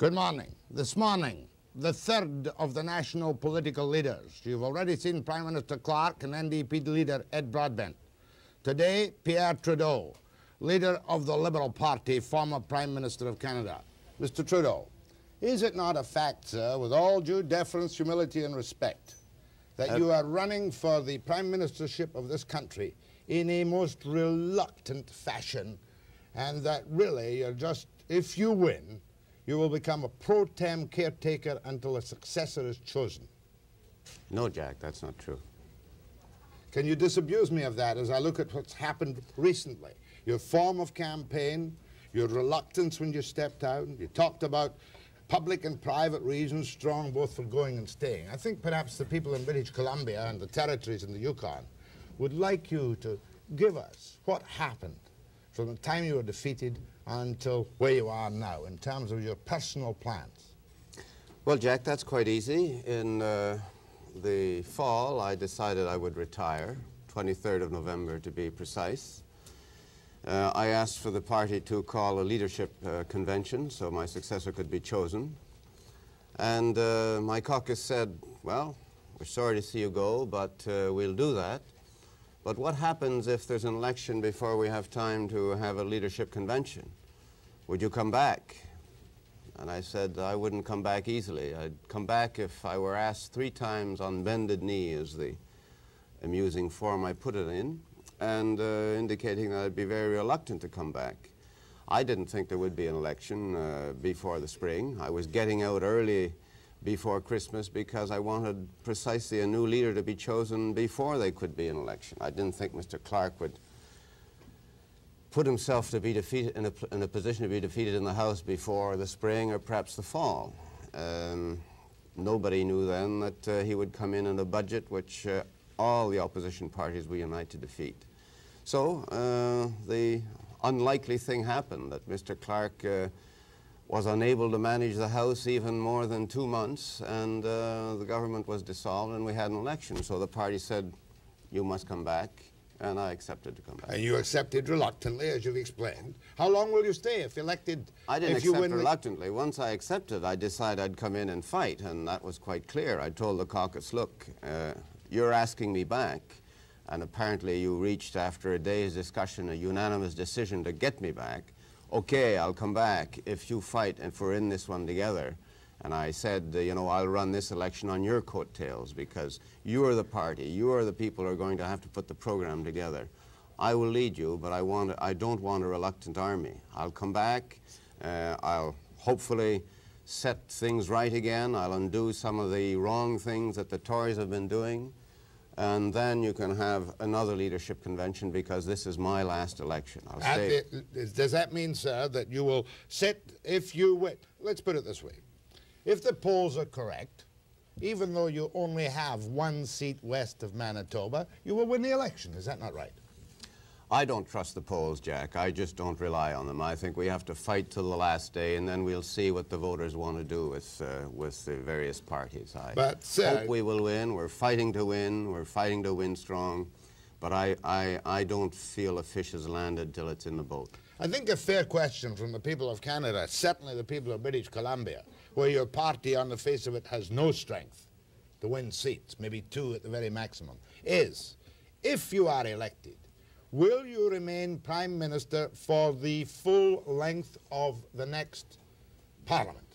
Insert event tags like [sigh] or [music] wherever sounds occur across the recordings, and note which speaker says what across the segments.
Speaker 1: Good morning. This morning, the third of the national political leaders. You've already seen Prime Minister Clark and NDP leader Ed Broadbent. Today, Pierre Trudeau, leader of the Liberal Party, former Prime Minister of Canada. Mr. Trudeau, is it not a fact, sir, with all due deference, humility, and respect, that uh, you are running for the Prime Ministership of this country in a most reluctant fashion, and that really you're just, if you win, you will become a pro tem caretaker until a successor is chosen?
Speaker 2: No, Jack, that's not true.
Speaker 1: Can you disabuse me of that as I look at what's happened recently? Your form of campaign, your reluctance when you stepped out, you talked about public and private reasons strong both for going and staying. I think perhaps the people in British Columbia and the territories in the Yukon would like you to give us what happened from the time you were defeated until where you are now in terms of your personal plans.
Speaker 2: Well, Jack, that's quite easy. In uh, the fall, I decided I would retire, 23rd of November to be precise. Uh, I asked for the party to call a leadership uh, convention so my successor could be chosen. And uh, my caucus said, well, we're sorry to see you go, but uh, we'll do that. But what happens if there's an election before we have time to have a leadership convention? Would you come back? And I said I wouldn't come back easily. I'd come back if I were asked three times on bended knee, is the amusing form I put it in, and uh, indicating that I'd be very reluctant to come back. I didn't think there would be an election uh, before the spring. I was getting out early before Christmas because I wanted precisely a new leader to be chosen before there could be an election. I didn't think Mr. Clark would put himself to be defeated in a, in a, position to be defeated in the House before the spring or perhaps the fall. Um, nobody knew then that uh, he would come in on a budget which uh, all the opposition parties will unite to defeat. So uh, the unlikely thing happened that Mr. Clark uh, was unable to manage the House even more than two months and uh, the government was dissolved and we had an election. So the party said, you must come back and I accepted to come back.
Speaker 1: And you accepted reluctantly, as you've explained. How long will you stay if elected?
Speaker 2: I didn't if accept reluctantly. Once I accepted, I decided I'd come in and fight, and that was quite clear. I told the caucus, look, uh, you're asking me back, and apparently you reached, after a day's discussion, a unanimous decision to get me back. Okay, I'll come back if you fight and if we're in this one together. And I said, uh, you know, I'll run this election on your coattails because you are the party. You are the people who are going to have to put the program together. I will lead you, but I, want, I don't want a reluctant army. I'll come back. Uh, I'll hopefully set things right again. I'll undo some of the wrong things that the Tories have been doing. And then you can have another leadership convention because this is my last election.
Speaker 1: The, does that mean, sir, that you will sit if you win? Let's put it this way. If the polls are correct, even though you only have one seat west of Manitoba, you will win the election. Is that not right?
Speaker 2: I don't trust the polls, Jack. I just don't rely on them. I think we have to fight till the last day, and then we'll see what the voters want to do with, uh, with the various parties. I
Speaker 1: but,
Speaker 2: hope we will win. We're fighting to win. We're fighting to win strong. But I, I, I don't feel a fish has landed till it's in the boat.
Speaker 1: I think a fair question from the people of Canada, certainly the people of British Columbia, where your party on the face of it has no strength to win seats, maybe two at the very maximum, is if you are elected, will you remain Prime Minister for the full length of the next Parliament?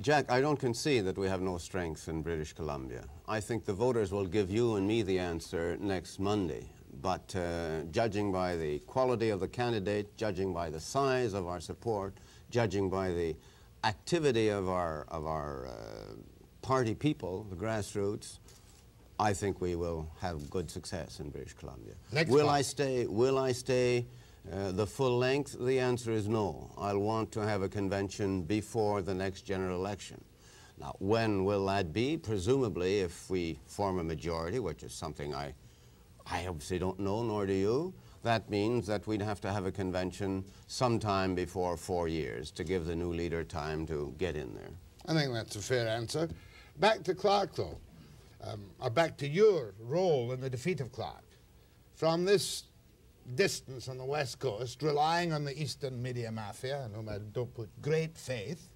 Speaker 2: Jack, I don't concede that we have no strength in British Columbia. I think the voters will give you and me the answer next Monday. But uh, judging by the quality of the candidate, judging by the size of our support, judging by the activity of our, of our uh, party people, the grassroots, I think we will have good success in British Columbia.
Speaker 1: Next
Speaker 2: will I stay? Will I stay uh, the full length? The answer is no. I'll want to have a convention before the next general election. Now, when will that be? Presumably, if we form a majority, which is something I, I obviously don't know, nor do you. That means that we'd have to have a convention sometime before four years to give the new leader time to get in there.
Speaker 1: I think that's a fair answer. Back to Clark, though, um, or back to your role in the defeat of Clark. From this distance on the West Coast, relying on the Eastern media mafia, in whom I don't put great faith,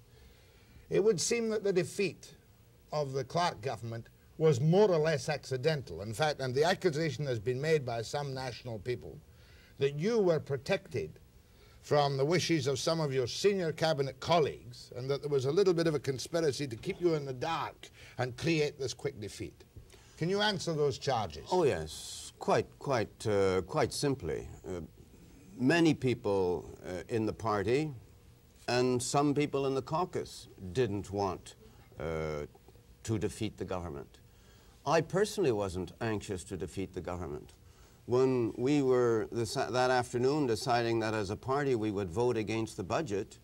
Speaker 1: It would seem that the defeat of the Clark government was more or less accidental. In fact, and the accusation has been made by some national people that you were protected from the wishes of some of your senior cabinet colleagues and that there was a little bit of a conspiracy to keep you in the dark and create this quick defeat. Can you answer those charges?
Speaker 2: Oh, yes, quite, quite, uh, quite simply. Uh, many people uh, in the party and some people in the caucus didn't want uh, to defeat the government. I personally wasn't anxious to defeat the government. When we were that afternoon deciding that as a party we would vote against the budget,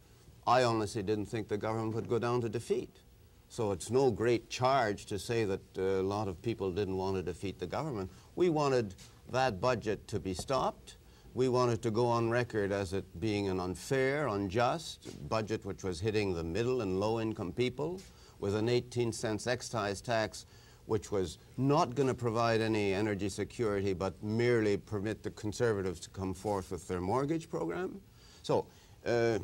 Speaker 2: I honestly didn't think the government would go down to defeat. So it's no great charge to say that uh, a lot of people didn't want to defeat the government. We wanted that budget to be stopped. We wanted to go on record as it being an unfair, unjust budget which was hitting the middle and low income people with an 18 cents excise tax which was not going to provide any energy security but merely permit the conservatives to come forth with their mortgage program. So uh,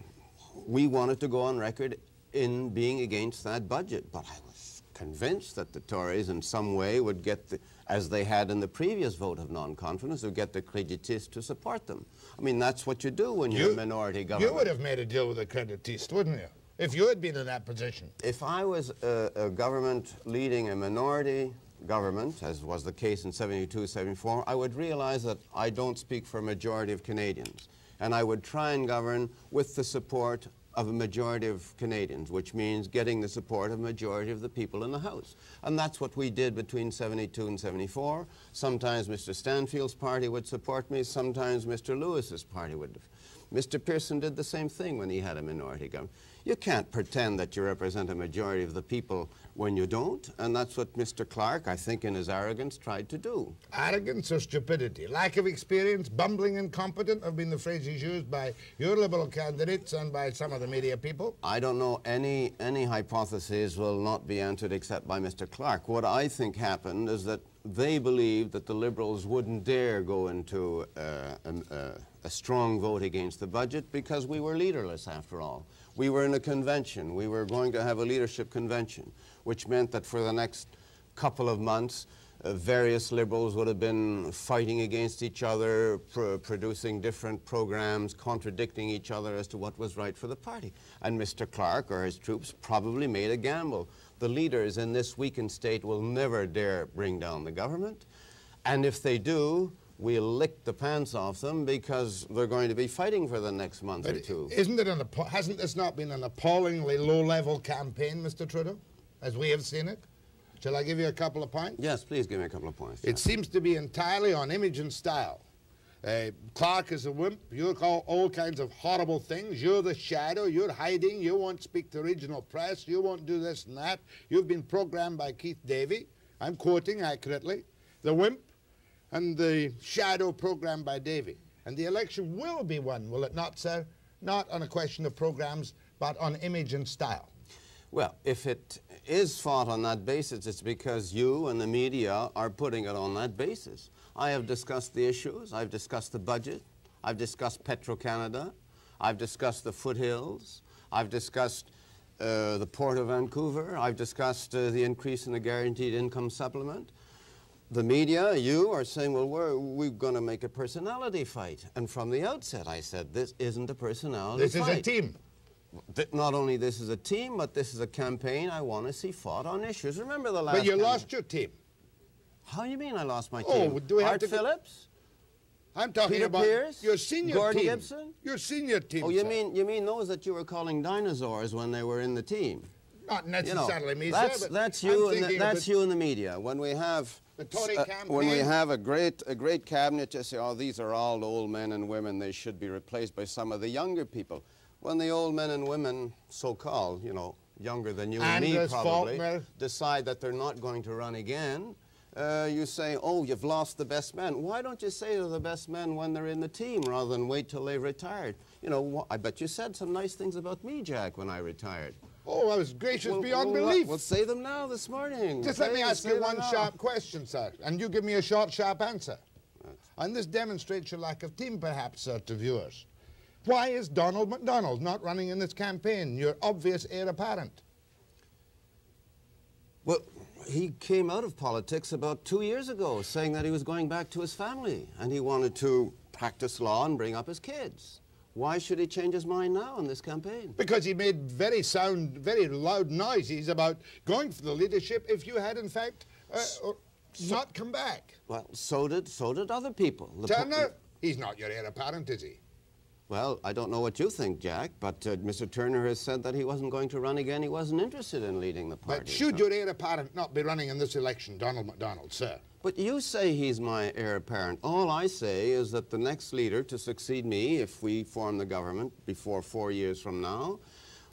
Speaker 2: we wanted to go on record in being against that budget, but I was convinced that the Tories in some way would get, the, as they had in the previous vote of non-confidence, would get the créditistes to support them. I mean, that's what you do when you're
Speaker 1: You-
Speaker 2: a minority government.
Speaker 1: You would have made a deal with the creditist, wouldn't you? If you had been in that position.
Speaker 2: If I was a, a government leading a minority government, as was the case in 72, 74, I would realize that I don't speak for a majority of Canadians. And I would try and govern with the support of a majority of Canadians, which means getting the support of a majority of the people in the House. And that's what we did between 72 and 74. Sometimes Mr. Stanfield's party would support me, sometimes Mr. Lewis's party would. Mr. Pearson did the same thing when he had a minority government. You can't pretend that you represent a majority of the people when you don't, and that's what Mr. Clark, I think in his arrogance, tried to do.
Speaker 1: Arrogance or stupidity, lack of experience, bumbling incompetent have been the phrases used by your Liberal candidates and by some of the media people.
Speaker 2: I don't know any, any hypotheses will not be answered except by Mr. Clark. What I think happened is that they believed that the Liberals wouldn't dare go into uh, a, a, a strong vote against the budget because we were leaderless after all. We were in a convention. We were going to have a leadership convention, which meant that for the next couple of months, uh, various liberals would have been fighting against each other, pr producing different programs, contradicting each other as to what was right for the party. And Mr. Clark or his troops probably made a gamble. The leaders in this weakened state will never dare bring down the government. And if they do, we'll lick the pants off them because they're going to be fighting for the next month or two.
Speaker 1: isn't it an, hasn't this not been an appallingly low-level campaign, Mr. Trudeau, as we have seen it? Shall I give you a couple of points?
Speaker 2: Yes, please give me a couple of points.
Speaker 1: It seems to be entirely on image and style. Uh, Clark is a wimp. You call all kinds of horrible things. You're the shadow. You're hiding. You won't speak to regional press. You won't do this and that. You've been programmed by Keith Davey. I'm quoting accurately. The wimp and the shadow programmed by Davey. And the election will be won, will it not, sir? Not on a question of programs, but on image and style.
Speaker 2: Well, if it is fought on that basis, it's because you and the media are putting it on that basis. I have discussed the issues. I've discussed the budget. I've discussed Petro-Canada. I've discussed the foothills. I've discussed uh, the Port of Vancouver. I've discussed uh, the increase in the guaranteed income supplement. The media, you are saying, well, we're, we're going to make a personality fight. And from the outset, I said, this isn't a personality
Speaker 1: This
Speaker 2: fight.
Speaker 1: is a team.
Speaker 2: Not only this is a team, but this is a campaign I want to see fought on issues. Remember the last
Speaker 1: But you
Speaker 2: campaign-
Speaker 1: lost your team.
Speaker 2: How do you mean I lost my team?
Speaker 1: Oh,
Speaker 2: team?
Speaker 1: do we have
Speaker 2: Art
Speaker 1: to
Speaker 2: Phillips?
Speaker 1: I'm talking
Speaker 2: Peter
Speaker 1: about
Speaker 2: Pearce?
Speaker 1: your senior
Speaker 2: Gordon
Speaker 1: team.
Speaker 2: Gibson?
Speaker 1: Your senior team.
Speaker 2: Oh, you
Speaker 1: sir.
Speaker 2: mean you mean those that you were calling dinosaurs when they were in the team?
Speaker 1: Not
Speaker 2: You know,
Speaker 1: necessarily me,
Speaker 2: that's,
Speaker 1: sir,
Speaker 2: that's you and the, that's you in the media. When we have uh, when we have a great a great cabinet, you say, oh, these are all old men and women. They should be replaced by some of the younger people. When the old men and women, so-called, you know, younger than you and me probably,
Speaker 1: Faulkner.
Speaker 2: decide that they're not going to run again, uh, you say, oh, you've lost the best men. Why don't you say they're the best men when they're in the team rather than wait till they've retired? You know, I bet you said some nice things about me, Jack, when I retired.
Speaker 1: Oh, I was gracious
Speaker 2: Well,
Speaker 1: beyond
Speaker 2: well,
Speaker 1: belief.
Speaker 2: Well, say them now this morning.
Speaker 1: Just let me ask you one
Speaker 2: now.
Speaker 1: sharp question, sir, and you give me a short, sharp answer. And this demonstrates your lack of team, perhaps, sir, to viewers. Why is Donald MacDonald not running in this campaign, your obvious heir apparent?
Speaker 2: Well, he came out of politics about two years ago saying that he was going back to his family and he wanted to practice law and bring up his kids. Why should he change his mind now in this campaign?
Speaker 1: Because he made very sound, very loud noises about going for the leadership if you had, in fact, uh, not come back.
Speaker 2: Well, so did so did other people.
Speaker 1: The Turner, he's not your heir apparent, is he?
Speaker 2: Well, I don't know what you think, Jack, but uh, Mr. Turner has said that he wasn't going to run again. He wasn't interested in leading the party.
Speaker 1: But should so. your heir apparent not be running in this election, Donald MacDonald, sir?
Speaker 2: But you say he's my heir apparent. All I say is that the next leader to succeed me, if we form the government before four years from now,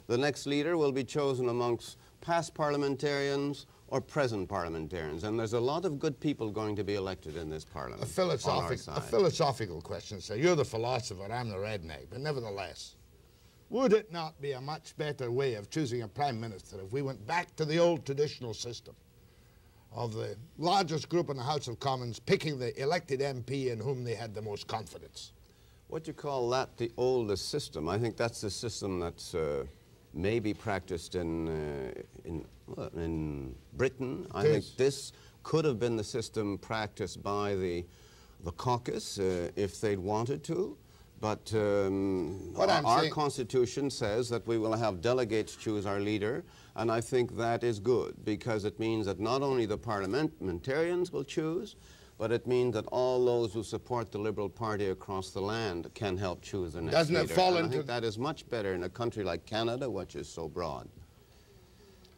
Speaker 2: the next leader will be chosen amongst past parliamentarians or present parliamentarians. And there's a lot of good people going to be elected in this parliament.
Speaker 1: A, philosophic, a philosophical question, sir. You're the philosopher, I'm the redneck, but nevertheless, would it not be a much better way of choosing a prime minister if we went back to the old traditional system? Of the largest group in the House of Commons picking the elected MP in whom they had the most confidence.
Speaker 2: What do you call that the oldest system? I think that's the system that's uh, maybe practiced in, uh, in, well, in Britain. I think this could have been the system practiced by the, the caucus uh, if they'd wanted to. But um, our, our Constitution says that we will have delegates choose our leader, and I think that is good because it means that not only the parliamentarians will choose, but it means that all those who support the Liberal Party across the land can help choose the next
Speaker 1: Doesn't
Speaker 2: leader.
Speaker 1: it fall
Speaker 2: and
Speaker 1: into...
Speaker 2: I think that is much better in a country like Canada, which is so broad.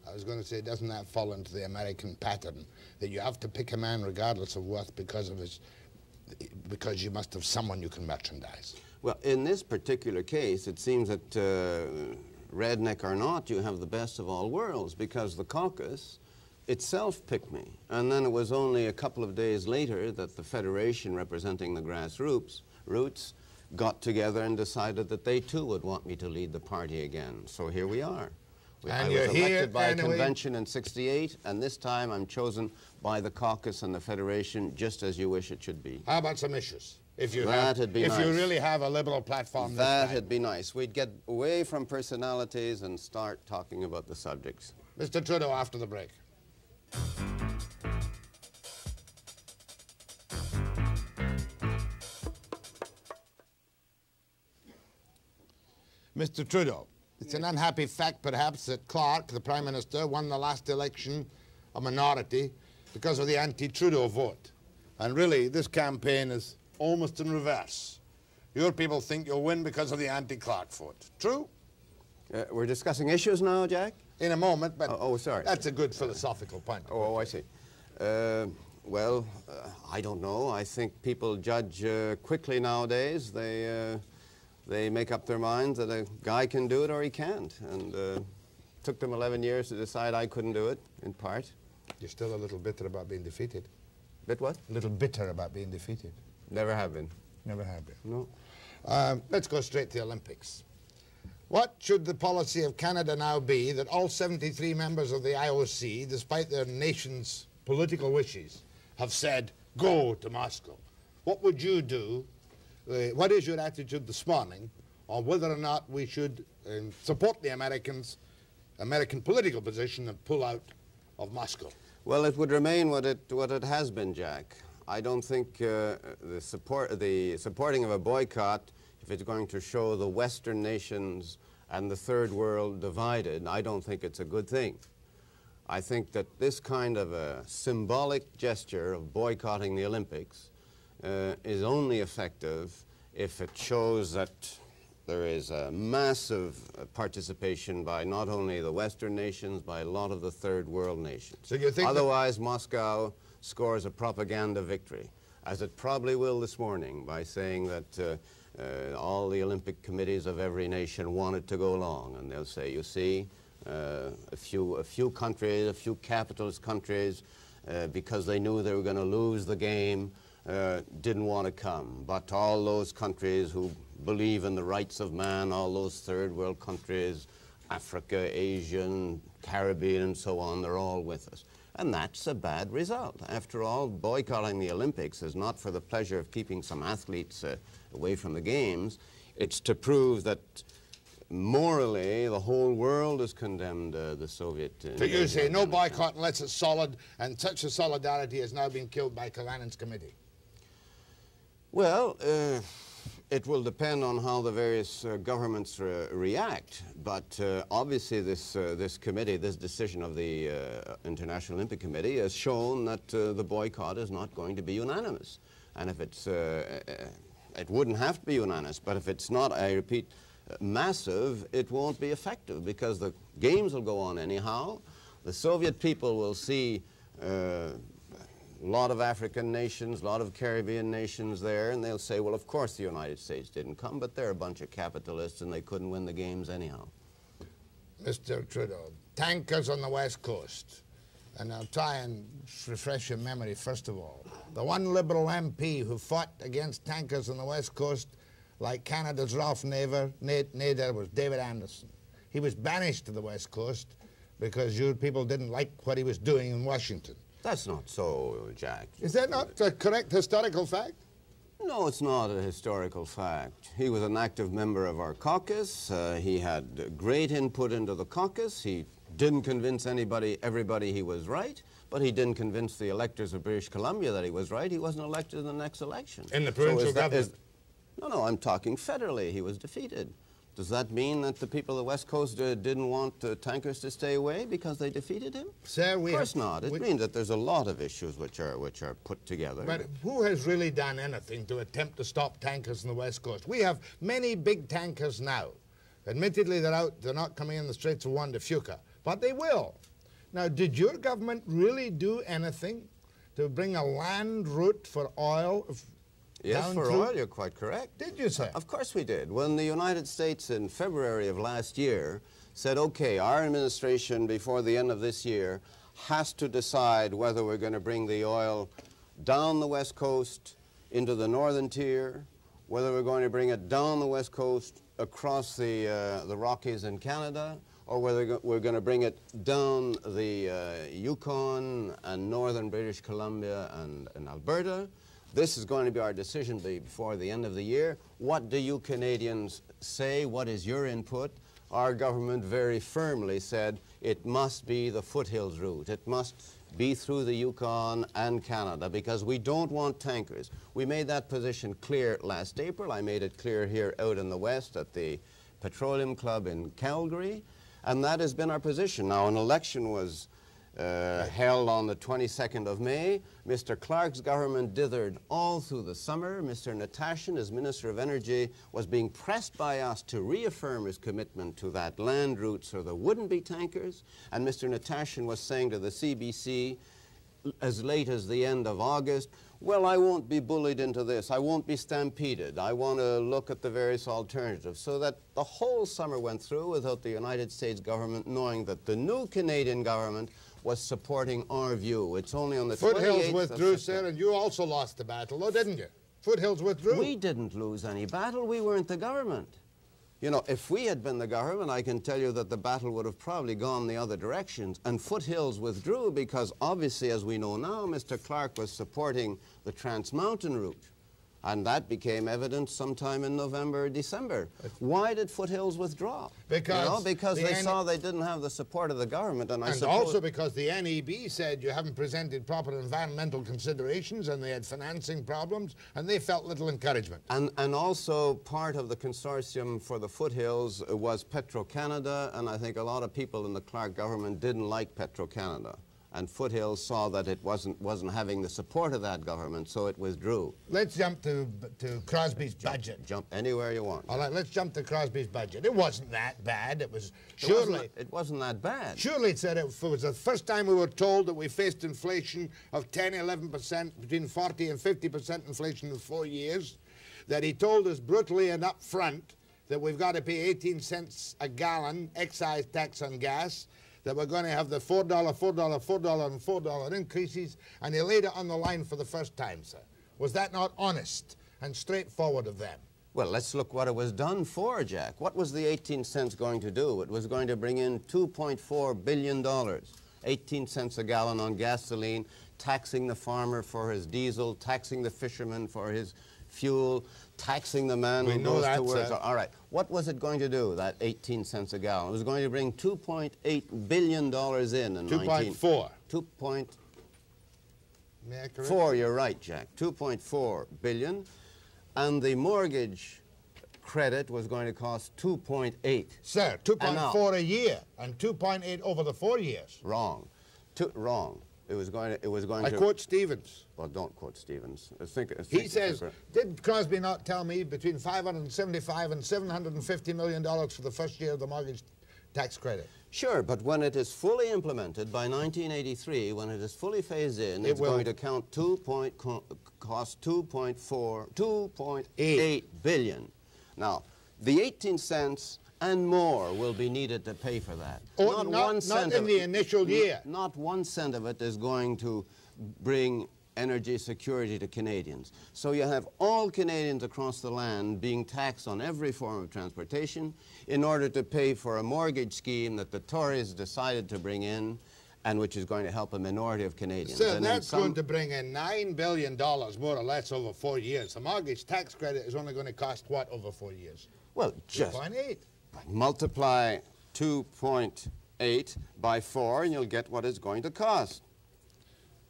Speaker 1: I was going to say, doesn't that fall into the American pattern that you have to pick a man regardless of worth because of his, because you must have someone you can merchandise?
Speaker 2: Well, in this particular case, it seems that uh, redneck or not, you have the best of all worlds because the caucus itself picked me. And then it was only a couple of days later that the federation representing the grassroots roots got together and decided that they too would want me to lead the party again. So here we are.
Speaker 1: And
Speaker 2: I
Speaker 1: was
Speaker 2: elected by
Speaker 1: anyway.
Speaker 2: a convention in 68, and this time I'm chosen by the caucus and the federation just as you wish it should be.
Speaker 1: How about some issues? If you
Speaker 2: That'd
Speaker 1: have,
Speaker 2: be
Speaker 1: if
Speaker 2: nice.
Speaker 1: you really have a liberal platform,
Speaker 2: that'd be nice. We'd get away from personalities and start talking about the subjects.
Speaker 1: Mr. Trudeau, after the break. Mr. Trudeau, it's an unhappy fact, perhaps, that Clark, the Prime Minister, won the last election a minority because of the anti-Trudeau vote. And really, this campaign is almost in reverse. Your people think you'll win because of the anti-Clark vote. True?
Speaker 2: Uh, we're discussing issues now, Jack?
Speaker 1: In a moment, but
Speaker 2: oh, oh sorry.
Speaker 1: that's a good philosophical point.
Speaker 2: Oh, oh I see. Uh, well, uh, I don't know. I think people judge uh, quickly nowadays. They, uh, they make up their minds that a guy can do it or he can't. And uh, took them 11 years to decide I couldn't do it, in part.
Speaker 1: You're still a little bitter about being defeated.
Speaker 2: Bit what?
Speaker 1: A little bitter about being defeated.
Speaker 2: Never have been.
Speaker 1: Never have been.
Speaker 2: No.
Speaker 1: Um, let's go straight to the Olympics. What should the policy of Canada now be that all 73 members of the IOC, despite their nation's political wishes, have said, go to Moscow? What would you do? Uh, what is your attitude this morning on whether or not we should um, support the Americans, American political position and pull out of Moscow?
Speaker 2: Well, it would remain what it, what it has been, Jack. I don't think uh, the, support, the supporting of a boycott, if it's going to show the Western nations and the third world divided, I don't think it's a good thing. I think that this kind of a symbolic gesture of boycotting the Olympics uh, is only effective if it shows that there is a massive participation by not only the Western nations, by a lot of the third world nations.
Speaker 1: So you think
Speaker 2: Otherwise, Moscow scores a propaganda victory, as it probably will this morning by saying that uh, uh, all the Olympic committees of every nation wanted to go along. And they'll say, you see, uh, a, few, a few countries, a few capitalist countries, uh, because they knew they were going to lose the game, uh, didn't want to come. But all those countries who believe in the rights of man, all those third world countries, Africa, Asian, Caribbean, and so on, they're all with us. And that's a bad result. After all, boycotting the Olympics is not for the pleasure of keeping some athletes uh, away from the games. It's to prove that morally, the whole world has condemned uh, the Soviet.
Speaker 1: So you say no boycott unless it's solid, and such a solidarity has now been killed by Killanin's committee.
Speaker 2: Well, uh, it will depend on how the various uh, governments re react. But uh, obviously, this uh, this committee, this decision of the uh, International Olympic Committee, has shown that uh, the boycott is not going to be unanimous. And if it's, it wouldn't have to be unanimous. But if it's not, I repeat, massive, it won't be effective because the games will go on anyhow. The Soviet people will see a lot of African nations, a lot of Caribbean nations there, and they'll say, well, of course the United States didn't come, but they're a bunch of capitalists and they couldn't win the games anyhow.
Speaker 1: Mr. Trudeau, tankers on the West Coast. And I'll try and refresh your memory, first of all. The one Liberal MP who fought against tankers on the West Coast, like Canada's Ralph Nader, Nader was David Anderson. He was banished to the West Coast because you people didn't like what he was doing in Washington.
Speaker 2: That's not so, Jack.
Speaker 1: Is that not a correct historical fact?
Speaker 2: No, it's not a historical fact. He was an active member of our caucus. Uh, he had great input into the caucus. He didn't convince anybody, everybody he was right, but he didn't convince the electors of British Columbia that he was right. He wasn't elected in the next election.
Speaker 1: In the provincial so government?
Speaker 2: no, no, I'm talking federally. He was defeated. Does that mean that the people of the West Coast uh, didn't want uh, tankers to stay away because they defeated him?
Speaker 1: Sir,
Speaker 2: we Of course not. It means that there's a lot of issues which are, which are put together.
Speaker 1: But who has really done anything to attempt to stop tankers in the West Coast? We have many big tankers now. Admittedly, they're out, they're not coming in the Straits of Juan de Fuca, but they will. Now, did your government really do anything to bring a land route for oil
Speaker 2: Yes, for oil, you're quite correct.
Speaker 1: Did you say?
Speaker 2: Of course we did. When the United States in February of last year said, okay, our administration before the end of this year has to decide whether we're going to bring the oil down the west coast into the northern tier, whether we're going to bring it down the west coast across the, uh, the Rockies in Canada, or whether we're going to bring it down the uh, Yukon and northern British Columbia and, and Alberta. This is going to be our decision before the end of the year. What do you Canadians say? What is your input? Our government very firmly said it must be the foothills route. It must be through the Yukon and Canada because we don't want tankers. We made that position clear last April. I made it clear here out in the West at the Petroleum Club in Calgary. And that has been our position. Now, an election was uh, held on the 22nd of May. Mr. Clark's government dithered all through the summer. Mr. Hnatyshyn, as Minister of Energy, was being pressed by us to reaffirm his commitment to that land route so there wouldn't be tankers. And Mr. Hnatyshyn was saying to the CBC as late as the end of August, well, I won't be bullied into this. I won't be stampeded. I want to look at the various alternatives. So that the whole summer went through without the United States government knowing that the new Canadian government was supporting our view. It's only on the
Speaker 1: Foothills withdrew, sir, and you also lost the battle, though, didn't you? Foothills withdrew.
Speaker 2: We didn't lose any battle. We weren't the government. You know, if we had been the government, I can tell you that the battle would have probably gone the other directions. And Foothills withdrew because, obviously, as we know now, Mr. Clark was supporting the Trans Mountain route. And that became evident sometime in November or December. Why did Foothills withdraw?
Speaker 1: Because,
Speaker 2: you know, because the they saw they didn't have the support of the government. And,
Speaker 1: and also because the NEB said you haven't presented proper environmental considerations and they had financing problems and they felt little encouragement.
Speaker 2: And, and also part of the consortium for the Foothills was Petro-Canada and I think a lot of people in the Clark government didn't like Petro-Canada and Foothills saw that it wasn't, wasn't having the support of that government, so it withdrew.
Speaker 1: Let's jump to, to Crosbie's jump, budget.
Speaker 2: Jump anywhere you want.
Speaker 1: All right, let's jump to Crosbie's budget. It wasn't that bad. It was surely...
Speaker 2: It wasn't, it wasn't that bad.
Speaker 1: Surely it said it was the first time we were told that we faced inflation of 10, 11%, between 40 and 50% inflation in four years, that he told us brutally and up front that we've got to pay 18 cents a gallon excise tax on gas, that we're going to have the $4, $4, $4, and $4 increases, and he laid it on the line for the first time, sir. Was that not honest and straightforward of them?
Speaker 2: Well, let's look what it was done for, Jack. What was the 18 cents going to do? It was going to bring in $2.4 billion, 18 cents a gallon on gasoline, taxing the farmer for his diesel, taxing the fisherman for his fuel, taxing the man
Speaker 1: We
Speaker 2: who goes
Speaker 1: that,
Speaker 2: to work. All right. What was it going to do, that 18 cents a gallon? It was going to bring $2.8 billion in in 19...
Speaker 1: 2.4.
Speaker 2: 2.4,
Speaker 1: May I correct?
Speaker 2: you're right, Jack. 2.4 billion. And the mortgage credit was going to cost 2.8.
Speaker 1: Sir, 2.4 a year and 2.8 over the four years.
Speaker 2: Wrong. Two, wrong. It was going to... It was going
Speaker 1: I
Speaker 2: to
Speaker 1: quote Stevens.
Speaker 2: Well, don't quote Stevens. I think, uh, I
Speaker 1: He says, did Crosbie not tell me between 575 and 750 million dollars for the first year of the mortgage tax credit?
Speaker 2: Sure, but when it is fully implemented by 1983, when it is fully phased in,
Speaker 1: It
Speaker 2: it's
Speaker 1: will-
Speaker 2: going to count two point co cost 2.4, 2.8
Speaker 1: Eight.
Speaker 2: billion. Now, the 18 cents and more will be needed to pay for that.
Speaker 1: Oh, not-
Speaker 2: one
Speaker 1: not in the initial year.
Speaker 2: Not one cent of it is going to bring energy security to Canadians. So you have all Canadians across the land being taxed on every form of transportation in order to pay for a mortgage scheme that the Tories decided to bring in and which is going to help a minority of Canadians.
Speaker 1: Sir,
Speaker 2: And
Speaker 1: that's going to bring in $9 billion more or less over four years. The mortgage tax credit is only going to cost what over four years?
Speaker 2: Well, just
Speaker 1: 2.8.
Speaker 2: multiply 2.8 by 4 and you'll get what it's going to cost.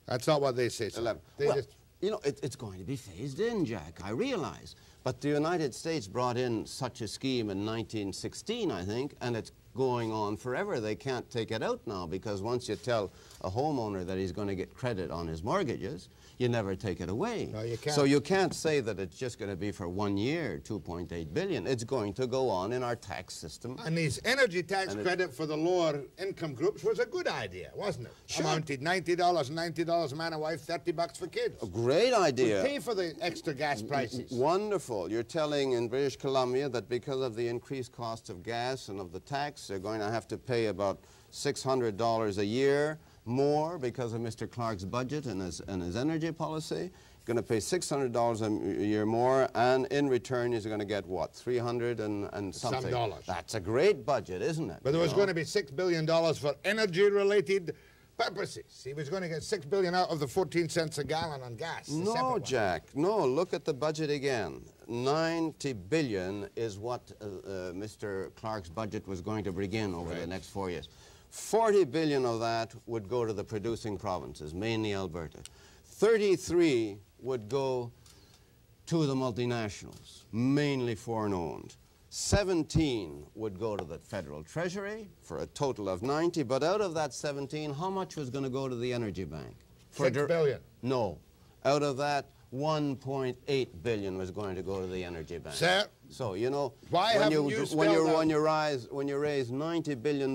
Speaker 1: That's not what they say, sir.
Speaker 2: 11.
Speaker 1: They
Speaker 2: well,
Speaker 1: just-
Speaker 2: you know, it, it's going to be phased in, Jack, I realize. But the United States brought in such a scheme in 1916, I think, and it's going on forever. They can't take it out now because once you tell a homeowner that he's going to get credit on his mortgages, you never take it away.
Speaker 1: No, you
Speaker 2: So
Speaker 1: can't.
Speaker 2: you can't say that it's just going to be for one year, 2.8 billion. It's going to go on in our tax system.
Speaker 1: And this energy tax
Speaker 2: And it-
Speaker 1: credit for the lower income groups was a good idea, wasn't it?
Speaker 2: Sure.
Speaker 1: Amounted $90, $90 a man and wife, 30 bucks for kids.
Speaker 2: A great idea.
Speaker 1: pay for the extra gas prices.
Speaker 2: Wonderful. You're telling in British Columbia that because of the increased cost of gas and of the tax, they're going to have to pay about $600 a year more because of Mr. Clark's budget and his, and his energy policy. Going to pay $600 a year more, and in return, he's going to get what? 300 and, and
Speaker 1: Some
Speaker 2: something.
Speaker 1: dollars.
Speaker 2: That's a great budget, isn't it?
Speaker 1: But there was
Speaker 2: know?
Speaker 1: going to be $6 billion for energy-related purposes. He was going to get 6 billion out of the 14 cents a gallon on gas.
Speaker 2: No. Jack. No, look at the budget again. 90 billion is what uh, uh, Mr. Clark's budget was going to bring in over the next four years. 40 billion of that would go to the producing provinces, mainly Alberta. 33 would go to the multinationals, mainly foreign owned. 17 would go to the federal treasury for a total of 90, but out of that 17, how much was going to go to the energy bank?
Speaker 1: Six
Speaker 2: dir-
Speaker 1: billion.
Speaker 2: No. Out of that, 1.8 billion was going to go to the energy bank.
Speaker 1: Sir,
Speaker 2: So, you know,
Speaker 1: Why
Speaker 2: when you,
Speaker 1: you
Speaker 2: when, you, when, you rise, when you raise $90 billion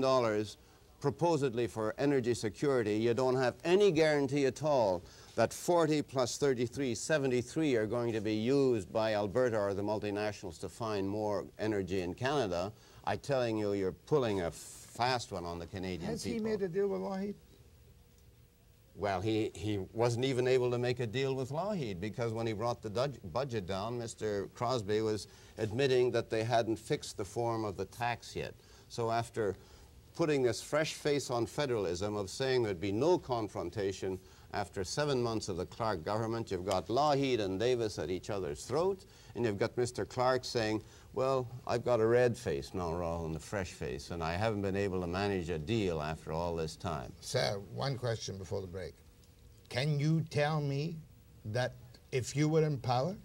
Speaker 2: proposedly for energy security, you don't have any guarantee at all that 40 plus 33, 73 are going to be used by Alberta or the multinationals to find more energy in Canada. I'm telling you, you're pulling a fast one on the Canadian
Speaker 1: has he
Speaker 2: people.
Speaker 1: made a deal with Lougheed?
Speaker 2: Well, he, he wasn't even able to make a deal with Lougheed because when he brought the budget down, Mr. Crosbie was admitting that they hadn't fixed the form of the tax yet. So after putting this fresh face on federalism of saying there'd be no confrontation, after seven months of the Clark government, you've got Lougheed and Davis at each other's throat, and you've got Mr. Clark saying, well, I've got a red face now rather than a fresh face, and I haven't been able to manage a deal after all this time.
Speaker 1: Sir, one question before the break. Can you tell me that if you were in power,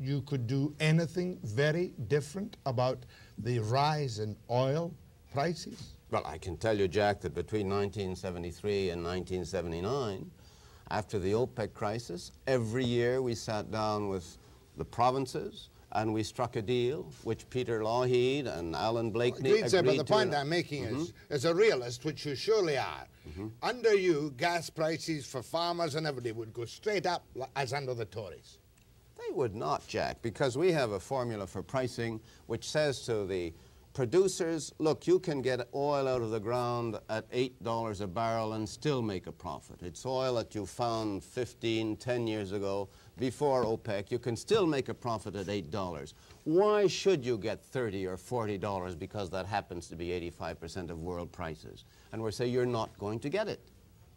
Speaker 1: you could do anything very different about the rise in oil prices?
Speaker 2: Well, I can tell you, Jack, that between 1973 and 1979, after the OPEC crisis, every year we sat down with the provinces and we struck a deal, which Peter Lougheed and Alan Blakeney
Speaker 1: Agreed, sir, but the
Speaker 2: to
Speaker 1: point I'm making is,
Speaker 2: Mm-hmm.
Speaker 1: as a realist, which you surely are, under you, gas prices for farmers and everybody would go straight up as under the Tories.
Speaker 2: They would not, Jack, because we have a formula for pricing which says to the producers, look, you can get oil out of the ground at $8 a barrel and still make a profit. It's oil that you found 15, 10 years ago before OPEC. You can still make a profit at $8. Why should you get 30 or $40 because that happens to be 85% of world prices? And we're saying you're not going to get it.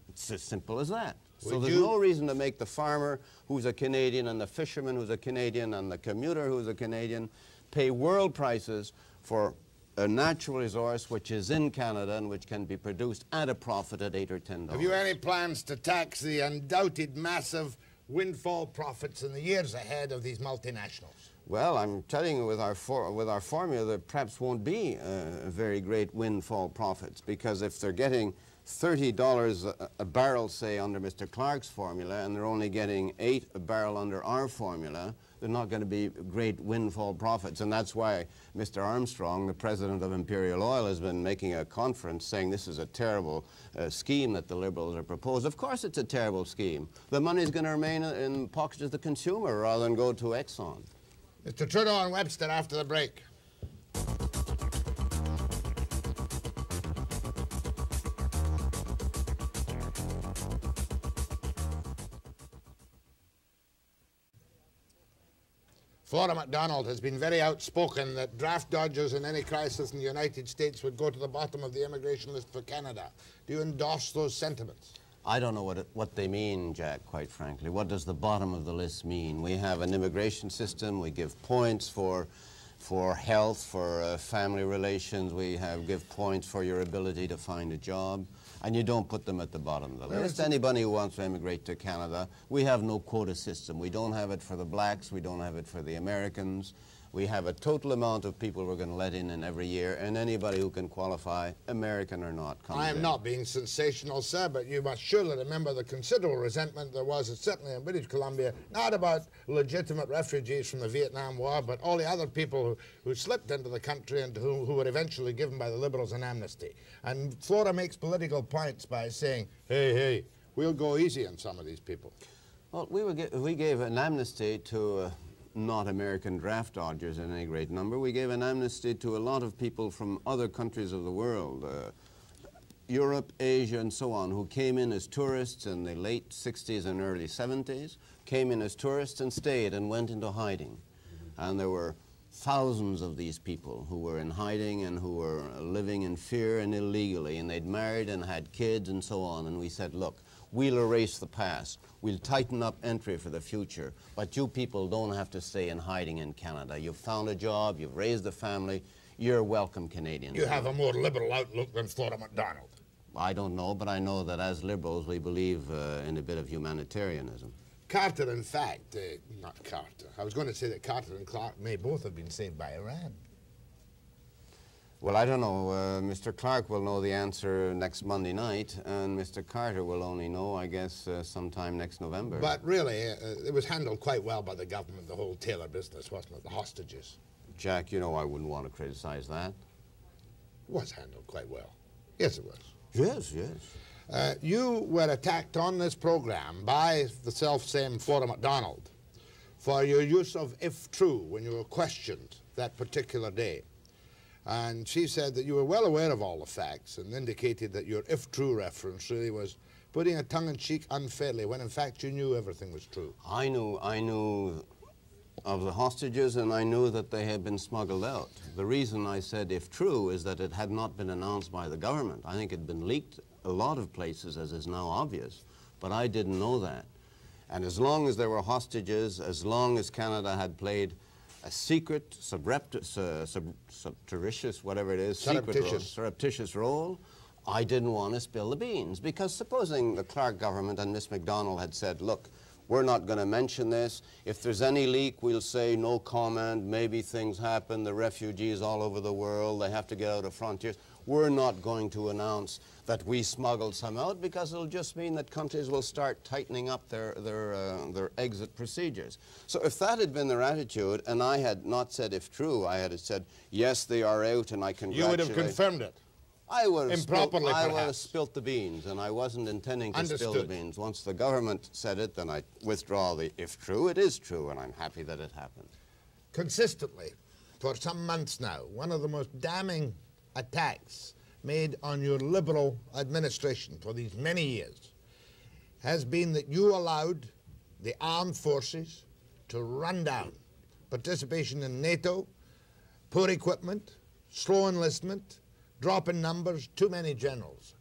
Speaker 2: It's as simple as that. So
Speaker 1: Would
Speaker 2: there's
Speaker 1: you-
Speaker 2: no reason to make the farmer who's a Canadian and the fisherman who's a Canadian and the commuter who's a Canadian pay world prices for a natural resource which is in Canada and which can be produced at a profit at 8 or 10 dollars.
Speaker 1: Have you any plans to tax the undoubted massive windfall profits in the years ahead of these multinationals?
Speaker 2: Well, I'm telling you, with our, for, with our formula, there perhaps won't be uh, very great windfall profits because if they're getting $30 a, a barrel, say, under Mr. Clark's formula, and they're only getting 8 a barrel under our formula, they're not going to be great windfall profits. And that's why Mr. Armstrong, the president of Imperial Oil, has been making a conference saying this is a terrible uh, scheme that the Liberals are proposed. Of course it's a terrible scheme. The money's going to remain in pockets of the consumer rather than go to Exxon.
Speaker 1: Mr. Trudeau and Webster after the break. Flora MacDonald has been very outspoken that draft dodgers in any crisis in the United States would go to the bottom of the immigration list for Canada. Do you endorse those sentiments?
Speaker 2: I don't know what, it, what they mean, Jack, quite frankly. What does the bottom of the list mean? We have an immigration system. We give points for, for health, for uh, family relations. We have give points for your ability to find a job. And you don't put them at the bottom of the list. Anybody who wants to immigrate to Canada, we have no quota system. We don't have it for the blacks. We don't have it for the Americans. We have a total amount of people we're going to let in, in every year, and anybody who can qualify, American or not, comes
Speaker 1: I am
Speaker 2: in.
Speaker 1: not being sensational, sir, but you must surely remember the considerable resentment there was, certainly in British Columbia, not about legitimate refugees from the Vietnam War, but all the other people who, who slipped into the country and who, who were eventually given by the Liberals an amnesty. And Flora makes political points by saying, hey, hey, we'll go easy on some of these people.
Speaker 2: Well, we, were, we gave an amnesty to uh, not American draft dodgers in any great number. We gave an amnesty to a lot of people from other countries of the world, uh, Europe, Asia, and so on, who came in as tourists in the late 60s and early 70s, came in as tourists and stayed and went into hiding. And there were thousands of these people who were in hiding and who were living in fear and illegally, and they'd married and had kids and so on. And we said, look, we'll erase the past. We'll tighten up entry for the future. But you people don't have to stay in hiding in Canada. You've found a job, you've raised a family, you're welcome Canadians.
Speaker 1: You have a more liberal outlook than Flora MacDonald.
Speaker 2: I don't know, but I know that as liberals we believe uh, in a bit of humanitarianism.
Speaker 1: Carter, in fact, uh, not Carter. I was going to say that Carter and Clark may both have been saved by Iran.
Speaker 2: Well, I don't know. Uh, Mr. Clark will know the answer next Monday night, and Mr. Carter will only know, I guess, uh, sometime next November.
Speaker 1: But really, uh, it was handled quite well by the government, the whole Taylor business, wasn't it? The hostages.
Speaker 2: Jack, you know I wouldn't want to criticize that.
Speaker 1: It was handled quite well. Yes, it was.
Speaker 2: Yes, yes.
Speaker 1: Uh, you were attacked on this program by the self-same Flora MacDonald for your use of if true when you were questioned that particular day. And she said that you were well aware of all the facts and indicated that your if true reference really was putting a tongue in cheek unfairly when in fact you knew everything was true.
Speaker 2: I knew, I knew of the hostages and I knew that they had been smuggled out. The reason I said if true is that it had not been announced by the government. I think it had been leaked a lot of places as is now obvious, but I didn't know that. And as long as there were hostages, as long as Canada had played a secret, subrepti- uh, sub, surreptitious, whatever it is, secret role,
Speaker 1: Surreptitious.
Speaker 2: surreptitious role, I didn't want to spill the beans. Because supposing the Clark government and Miss MacDonald had said, look, we're not going to mention this. If there's any leak, we'll say no comment. Maybe things happen. The refugees all over the world, they have to get out of frontiers. We're not going to announce that we smuggled some out because it'll just mean that countries will start tightening up their, their, uh, their exit procedures. So if that had been their attitude, and I had not said if true, I had said, yes, they are out, and I congratulate...
Speaker 1: You would have confirmed it.
Speaker 2: I would have
Speaker 1: Improperly,
Speaker 2: spilt, I would have spilt the beans, and I wasn't intending to spill the beans. Once the government said it, then I withdraw the if true. It is true, and I'm happy that it happened.
Speaker 1: consistently for some months now, one of the most damning attacks made on your liberal administration for these many years has been that you allowed the armed forces to run down participation in NATO, poor equipment, slow enlistment, drop in numbers, too many generals.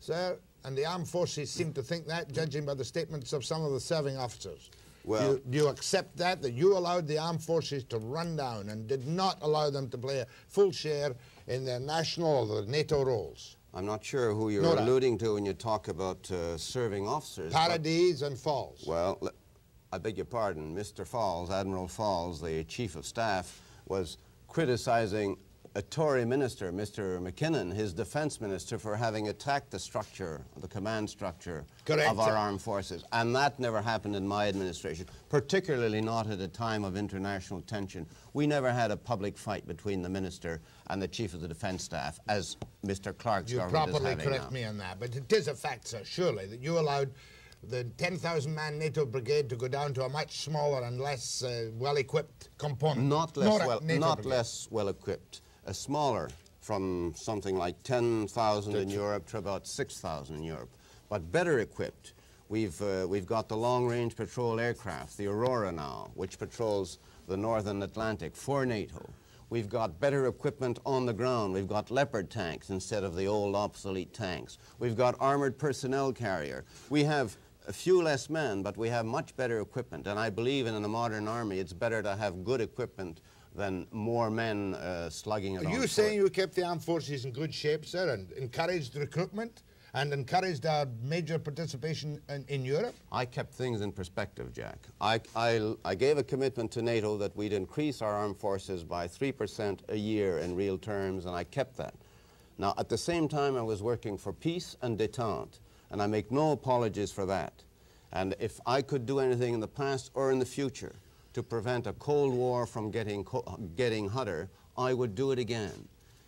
Speaker 1: Sir, and the armed forces seem to think that, judging by the statements of some of the serving officers.
Speaker 2: Well-
Speaker 1: do you, do you accept that, that you allowed the armed forces to run down and did not allow them to play a full share in their national or the NATO roles?
Speaker 2: I'm not sure who you're
Speaker 1: Nora.
Speaker 2: alluding to when you talk about uh, serving officers.
Speaker 1: Paradis and Falls.
Speaker 2: Well, I beg your pardon. Mr. Falls, Admiral Falls, the Chief of Staff, was criticizing a Tory minister, Mr. McKinnon, his defense minister, for having attacked the structure, the command structure
Speaker 1: Correct,
Speaker 2: of our armed forces. And that never happened in my administration, particularly not at a time of international tension. We never had a public fight between the minister and the Chief of the Defense Staff, as Mr. Clark's
Speaker 1: You
Speaker 2: government is
Speaker 1: properly
Speaker 2: having
Speaker 1: correct
Speaker 2: now.
Speaker 1: me on that, but it is a fact, sir, surely, that you allowed the 10,000 man NATO brigade to go down to a much smaller and less uh, well equipped component.
Speaker 2: Not less well,
Speaker 1: NATO
Speaker 2: not
Speaker 1: brigade.
Speaker 2: less well equipped. A smaller, from something like 10,000 in Europe to about 6,000 in Europe, but better equipped. We've uh, we've got the long-range patrol aircraft, the Aurora now, which patrols the northern Atlantic for NATO. We've got better equipment on the ground. We've got Leopard tanks instead of the old obsolete tanks. We've got armored personnel carrier. We have a few less men, but we have much better equipment. And I believe in a modern army, it's better to have good equipment than more men uh, slugging it
Speaker 1: Are you saying you kept the armed forces in good shape, sir, and encouraged recruitment and encouraged our major participation in, in Europe?
Speaker 2: I kept things in perspective, Jack. I, I, I gave a commitment to NATO that we'd increase our armed forces by 3% a year in real terms, and I kept that. Now, at the same time, I was working for peace and détente, and I make no apologies for that. And if I could do anything in the past or in the future to prevent a Cold War from getting, getting hotter, I would do it again.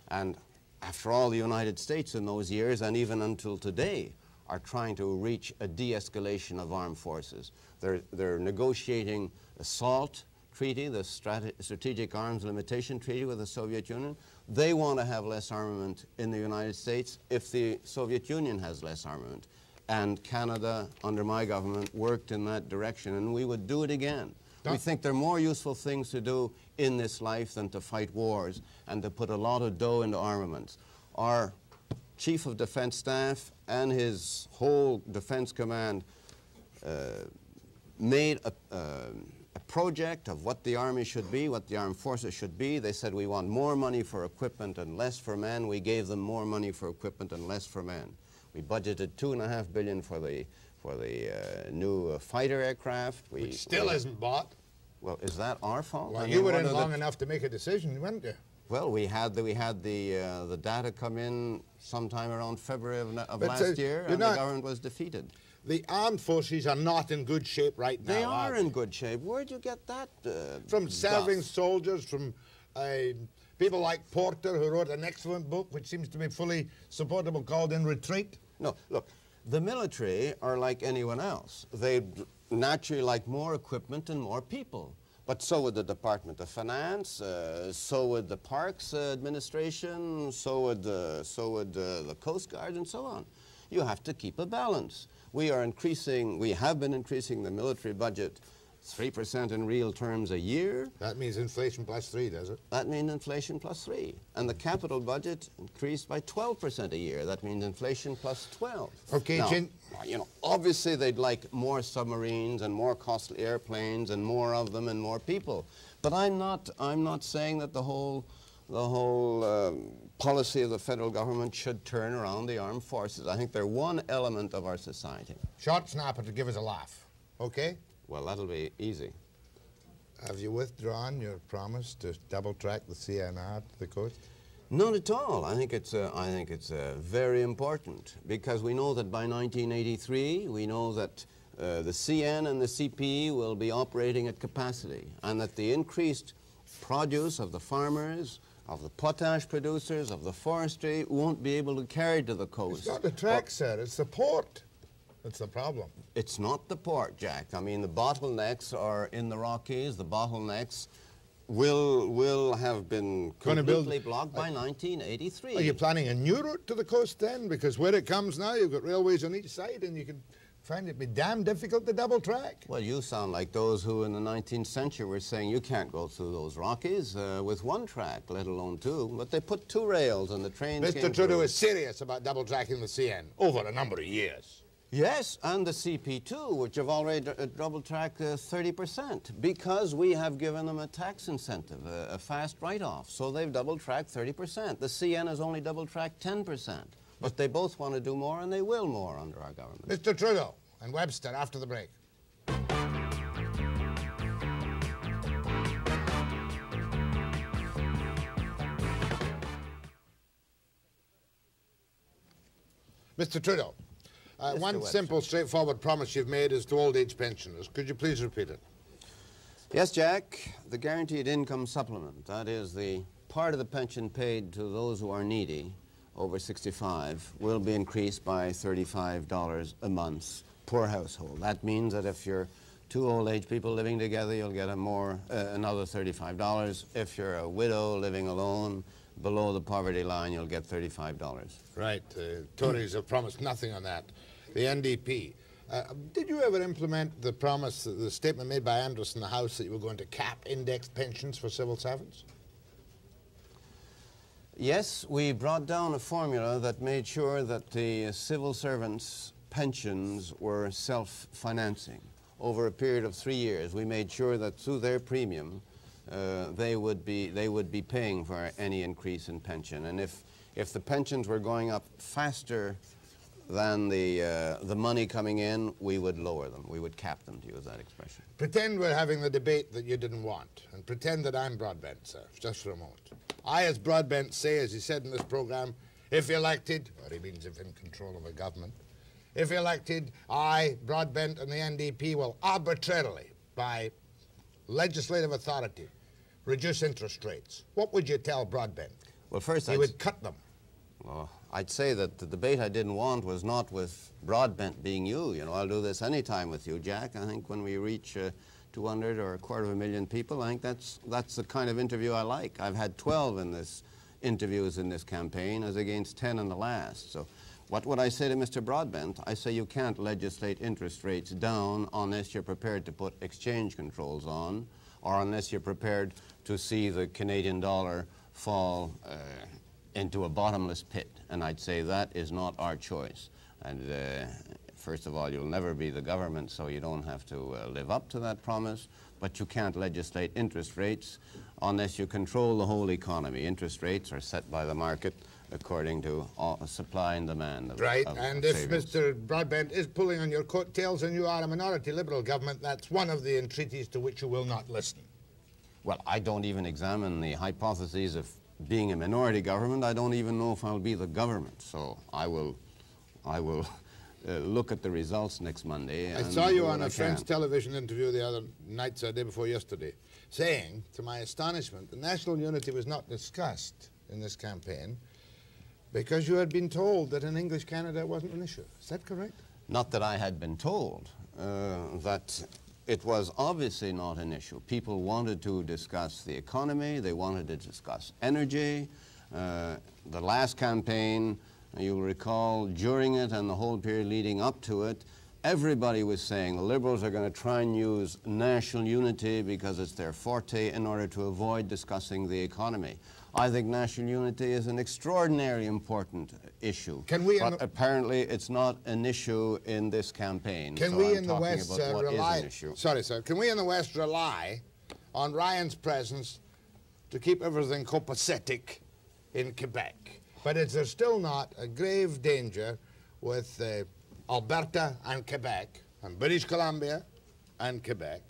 Speaker 2: And after all, the United States in those years, and even until today, are trying to reach a de-escalation of armed forces. They're, they're negotiating a SALT treaty, the Strate- Strategic Arms Limitation Treaty with the Soviet Union. They want to have less armament in the United States if the Soviet Union has less armament. And Canada, under my government, worked in that direction, and we would do it again. We think there are more useful things to do in this life than to fight wars and to put a lot of dough into armaments. Our Chief of Defense Staff and his whole Defense Command uh, made a, uh, a project of what the Army should be, what the armed forces should be. They said we want more money for equipment and less for men. We gave them more money for equipment and less for men. We budgeted two and a half billion for the for the uh, new uh, fighter aircraft. We,
Speaker 1: Which still
Speaker 2: we-
Speaker 1: isn't bought.
Speaker 2: well, is that our fault?
Speaker 1: Well,
Speaker 2: I
Speaker 1: you were in
Speaker 2: are the-
Speaker 1: long enough to make a decision, weren't you?
Speaker 2: Well, we had the, we had the, uh, the data come in sometime around February of, of last
Speaker 1: uh,
Speaker 2: year, and
Speaker 1: not-
Speaker 2: the government was defeated.
Speaker 1: The armed forces are not in good shape right now.
Speaker 2: They are
Speaker 1: they?
Speaker 2: in good shape. Where'd you get that? Uh,
Speaker 1: From serving soldiers, from uh, people like Porter, who wrote an excellent book, which seems to be fully supportable, called In Retreat.
Speaker 2: No, look, the military are like anyone else. They naturally like more equipment and more people. But so would the Department of Finance, uh, so would the Parks uh, Administration, so would, the, so would uh, the Coast Guard, and so on. You have to keep a balance. We are increasing, we have been increasing the military budget 3% in real terms a year.
Speaker 1: That means inflation plus three, does it?
Speaker 2: That means inflation plus three. And the capital budget increased by 12% a year. That means inflation plus 12.
Speaker 1: Okay,
Speaker 2: now,
Speaker 1: Jin-
Speaker 2: You know, obviously they'd like more submarines and more costly airplanes and more of them and more people. But I'm not, I'm not saying that the whole, the whole um, policy of the federal government should turn around the armed forces. I think they're one element of our society.
Speaker 1: Short snapper to give us a laugh. Okay?
Speaker 2: Well, that'll be easy.
Speaker 1: Have you withdrawn your promise to double track the CNR to the coast?
Speaker 2: Not at all. I think it's, uh, I think it's uh, very important because we know that by 1983, we know that uh, the CN and the CP will be operating at capacity and that the increased produce of the farmers, of the potash producers, of the forestry won't be able to carry to the coast.
Speaker 1: It's not the track, sir. It's the port. That's the problem.
Speaker 2: It's not the port, Jack. I mean, the bottlenecks are in the Rockies. The bottlenecks will will have been
Speaker 1: Gonna build-
Speaker 2: completely blocked by 1983.
Speaker 1: Are you planning a new route to the coast then? Because where it comes now, you've got railways on each side and you can find it be damn difficult to double track.
Speaker 2: Well, you sound like those who in the 19th century were saying you can't go through those Rockies uh, with one track, let alone two. But they put two rails and the trains
Speaker 1: Mr. Trudeau
Speaker 2: through.
Speaker 1: is serious about double tracking the CN over a number of years.
Speaker 2: Yes, and the CP2, which have already double tracked uh, 30%, because we have given them a tax incentive, a, a fast write off. So they've double tracked 30%. The CN has only double tracked 10%. But they both want to do more, and they will more under our government.
Speaker 1: Mr. Trudeau and Webster after the break. Mr. Trudeau, uh, one simple, straightforward promise you've made is to old age pensioners. Could you please repeat it?
Speaker 2: Yes, Jack, the guaranteed income supplement, that is the part of the pension paid to those who are needy over 65, will be increased by $35 a month per household. That means that if you're two old age people living together, you'll get a more, uh, another $35. If you're a widow living alone below the poverty line, you'll get $35.
Speaker 1: Right. Uh, Tories have promised nothing on that. The NDP. Uh, did you ever implement the promise, the statement made by Andras in the House that you were going to cap indexed pensions for civil servants?
Speaker 2: Yes, we brought down a formula that made sure that the civil servants' pensions were self-financing. Over a period of three years, we made sure that through their premium, uh, they would be they would be paying for any increase in pension. And if if the pensions were going up faster than the uh, the money coming in, we would lower them. We would cap them, to use that expression.
Speaker 1: Pretend we're having the debate that you didn't want, and pretend that I'm Broadbent, sir, just for a moment. I, as Broadbent, say, as he said in this program, if elected, or he means if in control of a government, if elected, I, Broadbent, and the NDP will arbitrarily, by legislative authority, reduce interest rates. What would you tell Broadbent?
Speaker 2: Well, first,
Speaker 1: He
Speaker 2: I'd
Speaker 1: would cut them.
Speaker 2: Well, I'd say that the debate I didn't want was not with Broadbent being you. You know, I'll do this anytime with you, Jack. I think when we reach uh, 200 or a quarter of a million people, I think that's, that's the kind of interview I like. I've had 12 in this interviews in this campaign as against 10 in the last. So what would I say to Mr. Broadbent? I say you can't legislate interest rates down unless you're prepared to put exchange controls on or unless you're prepared to see the Canadian dollar fall uh, into a bottomless pit. And I'd say that is not our choice. And uh, first of all, you'll never be the government, so you don't have to uh, live up to that promise. But you can't legislate interest rates unless you control the whole economy. Interest rates are set by the market according to all, supply and demand. Of,
Speaker 1: Right,
Speaker 2: of-
Speaker 1: and
Speaker 2: of
Speaker 1: if
Speaker 2: savings.
Speaker 1: Mr. Broadbent is pulling on your coattails and you are a minority Liberal government, that's one of the entreaties to which you will not listen.
Speaker 2: Well, I don't even examine the hypotheses of being a minority government. I don't even know if I'll be the government. So I will, I will [laughs] uh, look at the results next Monday.
Speaker 1: I saw you on a French television interview the other night, so day before yesterday, saying, to my astonishment, that national unity was not discussed in this campaign because you had been told that in English Canada it wasn't an issue. Is that correct?
Speaker 2: Not that I had been told uh, that it was obviously not an issue. People wanted to discuss the economy, they wanted to discuss energy. Uh, the last campaign, you'll recall, during it and the whole period leading up to it, everybody was saying the Liberals are going to try and use national unity because it's their forte in order to avoid discussing the economy. I think national unity is an extraordinarily important issue.
Speaker 1: Can we
Speaker 2: but
Speaker 1: the-
Speaker 2: apparently it's not an issue in this campaign.
Speaker 1: Can
Speaker 2: so
Speaker 1: we
Speaker 2: I'm
Speaker 1: in the West uh, rely?
Speaker 2: an issue.
Speaker 1: Sorry, sir. Can we in the West rely on Ryan's presence to keep everything copacetic in Quebec? But is there still not a grave danger with uh, Alberta and Quebec and British Columbia and Quebec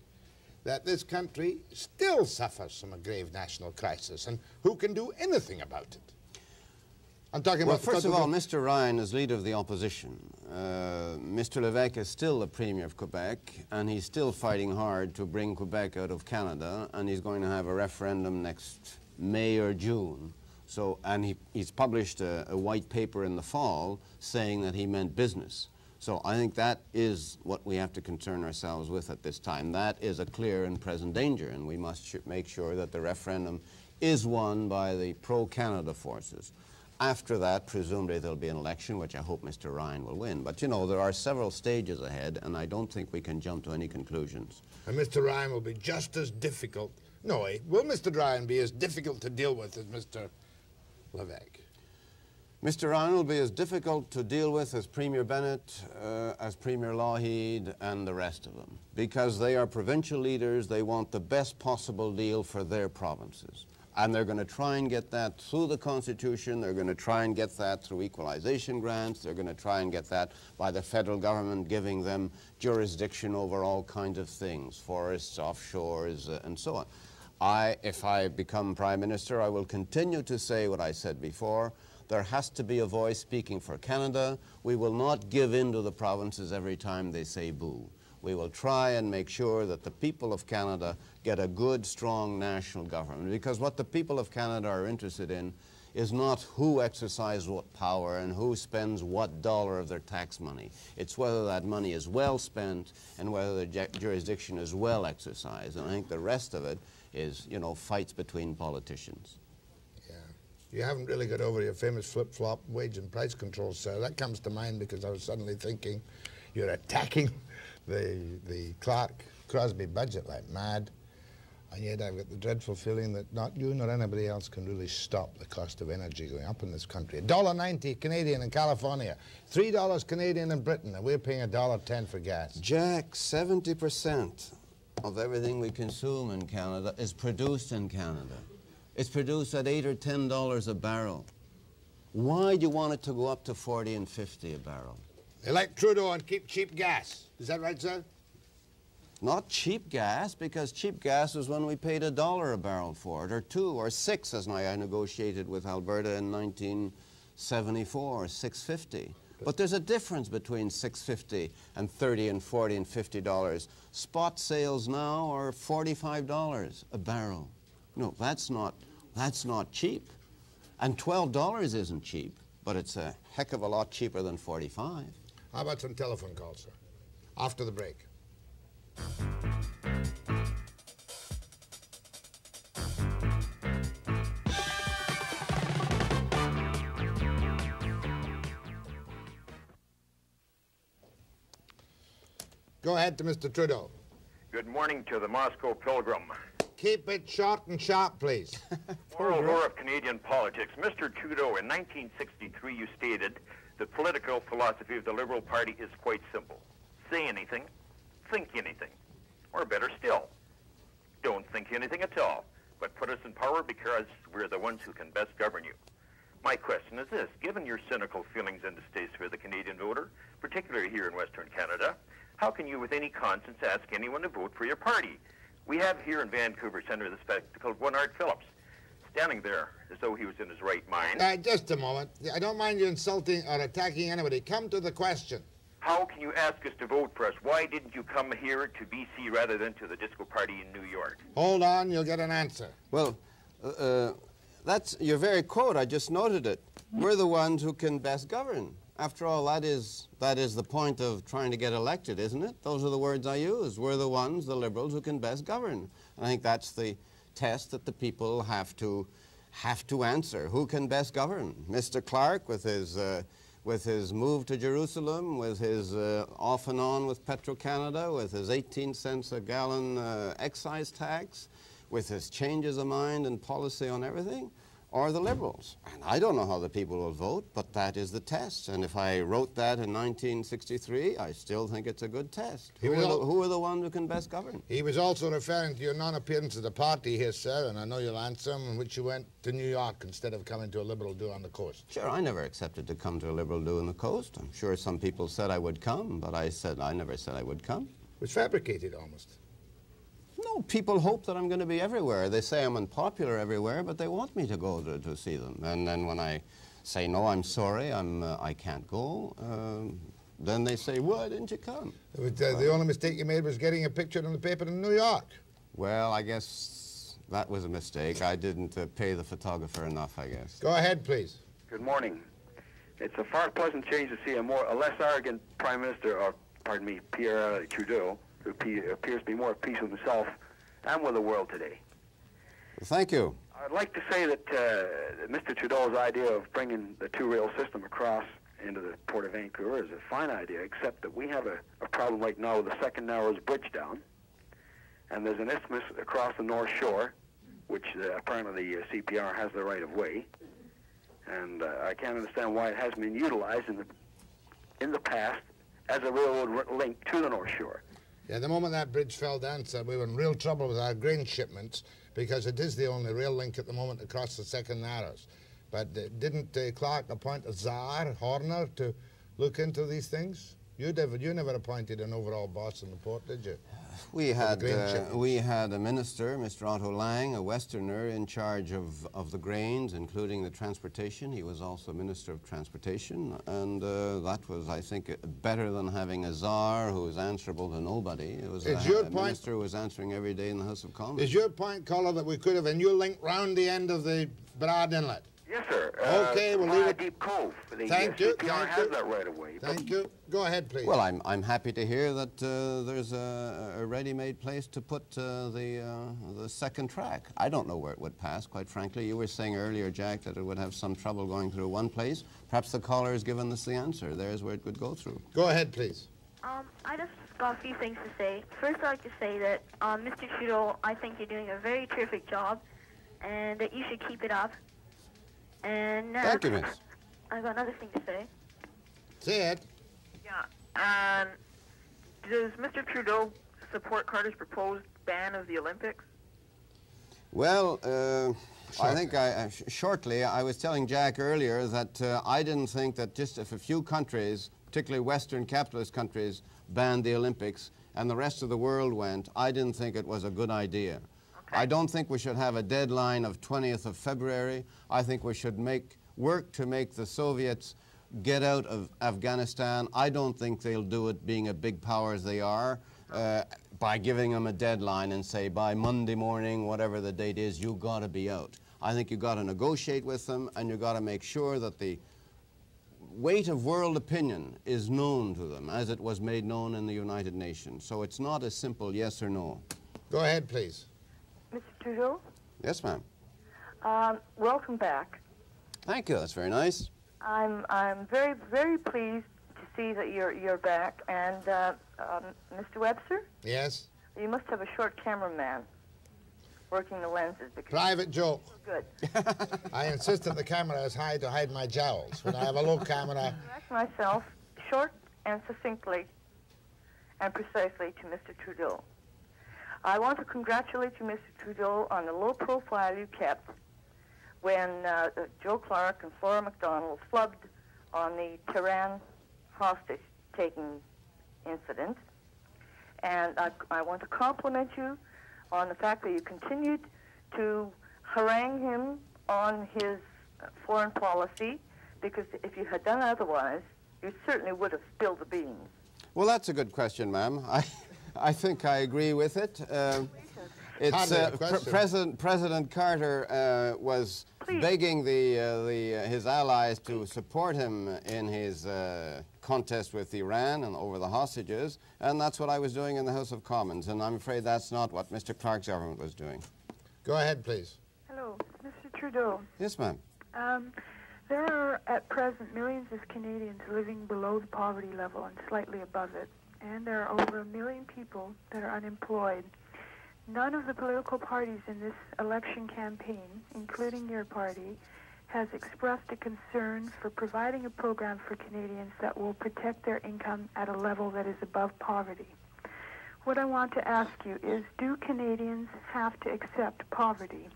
Speaker 1: that this country still suffers from a grave national crisis and who can do anything about it? I'm talking
Speaker 2: Well,
Speaker 1: about
Speaker 2: first of all, Mr. Ryan is leader of the opposition. Uh, Mr. Levesque is still the Premier of Quebec, and he's still fighting hard to bring Quebec out of Canada, and he's going to have a referendum next May or June. So, and he, he's published a, a white paper in the fall saying that he meant business. So I think that is what we have to concern ourselves with at this time. That is a clear and present danger, and we must sh- make sure that the referendum is won by the pro-Canada forces. After that, presumably there'll be an election, which I hope Mr. Ryan will win. But you know, there are several stages ahead, and I don't think we can jump to any conclusions.
Speaker 1: And Mr. Ryan will be just as difficult. No, eh? will Mr. Ryan be as difficult to deal with as Mr. Levesque?
Speaker 2: Mr. Ryan will be as difficult to deal with as Premier Bennett, uh, as Premier Lougheed, and the rest of them. Because they are provincial leaders, they want the best possible deal for their provinces. And they're going to try and get that through the Constitution. They're going to try and get that through equalization grants. They're going to try and get that by the federal government giving them jurisdiction over all kinds of things, forests, offshores, uh, and so on. I, if I become Prime Minister, I will continue to say what I said before. There has to be a voice speaking for Canada. We will not give in to the provinces every time they say boo. We will try and make sure that the people of Canada get a good, strong national government. Because what the people of Canada are interested in is not who exercises what power and who spends what dollar of their tax money. It's whether that money is well spent and whether the jurisdiction is well exercised. And I think the rest of it is, you know, fights between politicians.
Speaker 1: Yeah. You haven't really got over your famous flip-flop wage and price control, sir. That comes to mind because I was suddenly thinking you're attacking the, the Clark Crosbie budget like mad. And yet I've got the dreadful feeling that not you nor anybody else can really stop the cost of energy going up in this country. $1.90 Canadian in California, $3 Canadian in Britain, and we're paying $1.10 for gas.
Speaker 2: Jack, 70% of everything we consume in Canada is produced in Canada. It's produced at 8 or $10 a barrel. Why do you want it to go up to 40 and 50 a barrel?
Speaker 1: Like Trudeau and keep cheap gas. Is that right, sir?
Speaker 2: Not cheap gas, because cheap gas was when we paid a dollar a barrel for it, or two, or six, as I negotiated with Alberta in 1974, 650. But there's a difference between 650 and 30 and 40 and 50 dollars. Spot sales now are 45 dollars a barrel. No, that's not that's not cheap. And 12 dollars isn't cheap, but it's a heck of a lot cheaper than 45.
Speaker 1: How about some telephone calls, sir? After the break. Go ahead to Mr. Trudeau.
Speaker 3: Good morning to the Moscow Pilgrim.
Speaker 1: Keep it short and sharp, please. [laughs]
Speaker 3: Moral law of Canadian politics. Mr. Trudeau, in 1963 you stated the political philosophy of the Liberal Party is quite simple. Say anything, think anything. Or better still, don't think anything at all, but put us in power because we're the ones who can best govern you. My question is this. Given your cynical feelings and distaste for the Canadian voter, particularly here in Western Canada, how can you with any conscience ask anyone to vote for your party? We have here in Vancouver Centre the spectacled one Art Phillips, standing there as though he was in his right mind.
Speaker 1: Uh, just a moment. I don't mind you insulting or attacking anybody. Come to the question.
Speaker 3: How can you ask us to vote for us? Why didn't you come here to BC rather than to the disco party in New York?
Speaker 1: Hold on, you'll get an answer.
Speaker 2: Well, uh, uh, that's your very quote. I just noted it. We're the ones who can best govern. After all, that is, that is the point of trying to get elected, isn't it? Those are the words I use. We're the ones, the Liberals, who can best govern. And I think that's the test that the people have to, have to answer. Who can best govern? Mr. Clark with his, uh, with his move to Jerusalem, with his uh, off and on with Petro-Canada, with his 18 cents a gallon uh, excise tax, with his changes of mind and policy on everything? Or the Liberals. And I don't know how the people will vote, but that is the test. And if I wrote that in 1963, I still think it's a good test. Who are, the, who are, the, ones who can best govern?
Speaker 1: He was also referring to your non-appearance at the party here, sir, and I know you'll answer him, in which you went to New York instead of coming to a Liberal do on the coast.
Speaker 2: Sure, I never accepted to come to a Liberal do on the coast. I'm sure some people said I would come, but I said I never said I would come.
Speaker 1: It was fabricated almost.
Speaker 2: No, people hope that I'm going to be everywhere. They say I'm unpopular everywhere, but they want me to go to, to see them. And then when I say, no, I'm sorry, I'm, uh, I can't go, uh, then they say, why didn't you come?
Speaker 1: Was, uh, the only mistake you made was getting a picture in the paper in New York.
Speaker 2: Well, I guess that was a mistake. I didn't uh, pay the photographer enough, I guess.
Speaker 1: Go ahead, please.
Speaker 3: Good morning. It's a far pleasant change to see a more, a less arrogant Prime Minister, or pardon me, Pierre Trudeau, who appears to be more at peace with himself and with the world today.
Speaker 2: Thank you.
Speaker 4: I'd like to say that uh, Mr. Trudeau's idea of bringing the two-rail system across into the port of Vancouver is a fine idea, except that we have a, a problem right now with the second narrows bridge down, and there's an isthmus across the North Shore, which uh, apparently the uh, CPR has the right of way, and uh, I can't understand why it hasn't been utilized in the in the past as a railroad link to the North Shore.
Speaker 1: Yeah, the moment that bridge fell down, sir, we were in real trouble with our grain shipments because it is the only rail link at the moment across the Second Narrows. But uh, didn't uh, Clark appoint a czar, Horner, to look into these things? You never, you never appointed an overall boss in the port, did you? [sighs]
Speaker 2: We had, uh, we had a minister, Mr. Otto Lang, a Westerner, in charge of, of the grains, including the transportation. He was also Minister of Transportation, and uh, that was, I think, uh, better than having a czar who was answerable to nobody. It was
Speaker 1: Is
Speaker 2: a,
Speaker 1: your
Speaker 2: a
Speaker 1: point-
Speaker 2: minister who was answering every day in the House of Commons.
Speaker 1: Is your point, Collar, that we could have a new link round the end of the Burrard Inlet?
Speaker 4: Yes, sir.
Speaker 1: Okay, we'll leave it-
Speaker 4: Deep Cove. The
Speaker 1: Thank
Speaker 4: uh,
Speaker 1: you,
Speaker 4: CPR
Speaker 1: thank
Speaker 4: has
Speaker 1: you.
Speaker 4: that right of way. but-
Speaker 1: Thank you. Go ahead, please.
Speaker 2: Well, I'm, I'm happy to hear that uh, there's a, a ready-made place to put uh, the, uh, the second track. I don't know where it would pass, quite frankly. You were saying earlier, Jack, that it would have some trouble going through one place. Perhaps the caller has given us the answer. There's where it would go through.
Speaker 1: Go ahead, please.
Speaker 5: Um, I just got a few things to say. First, I'd like to say that, um, Mr. Trudeau, I think you're doing a very terrific job, and that you should keep it up. And uh,
Speaker 2: Thank you, miss.
Speaker 5: I got another thing to say.
Speaker 1: Say it.
Speaker 6: Yeah. And does Mr. Trudeau support Carter's proposed ban of the Olympics?
Speaker 2: Well, uh, I think I, uh, sh- shortly, I was telling Jack earlier that uh, I didn't think that just if a few countries, particularly Western capitalist countries, banned the Olympics and the rest of the world went, I didn't think it was a good idea. I don't think we should have a deadline of 20th of February. I think we should make work to make the Soviets get out of Afghanistan. I don't think they'll do it being a big power as they are uh, by giving them a deadline and say by Monday morning, whatever the date is, you've got to be out. I think you've got to negotiate with them and you've got to make sure that the weight of world opinion is known to them as it was made known in the United Nations. So it's not a simple yes or no.
Speaker 1: Go ahead, please.
Speaker 7: Mr. Trudeau,
Speaker 2: Yes, ma'am.
Speaker 7: um, welcome back.
Speaker 2: Thank you. That's very nice.
Speaker 7: I'm I'm very very pleased to see that you're you're back. And uh, um, Mr. Webster,
Speaker 1: Yes.
Speaker 7: you must have a short cameraman working the lenses because
Speaker 1: Private joke.
Speaker 7: good. [laughs]
Speaker 1: I insist that the camera is high to hide my jowls. When I have a low camera, [laughs]
Speaker 7: Direct myself short and succinctly and precisely to Mr. Trudeau. I want to congratulate you, Mr. Trudeau, on the low profile you kept when uh, Joe Clark and Flora MacDonald flubbed on the Tehran hostage taking incident. And I, I want to compliment you on the fact that you continued to harangue him on his foreign policy, because if you had done otherwise, you certainly would have spilled the beans.
Speaker 2: Well, that's a good question, ma'am. I, I think I agree with it. Uh, it's uh, Pre-
Speaker 1: question.
Speaker 2: President President Carter uh, was
Speaker 7: Please.
Speaker 2: begging the uh, the uh, his allies to support him in his uh, contest with Iran and over the hostages, and that's what I was doing in the House of Commons. And I'm afraid that's not what Mr. Clark's government was doing.
Speaker 1: go ahead, please.
Speaker 8: Hello, Mr. Trudeau.
Speaker 2: Yes, ma'am.
Speaker 8: Um, there are at present millions of Canadians living below the poverty level and slightly above it, and there are over a million people that are unemployed. None of the political parties in this election campaign, including your party, has expressed a concern for providing a program for Canadians that will protect their income at a level that is above poverty. What I want to ask you is do Canadians have to accept poverty?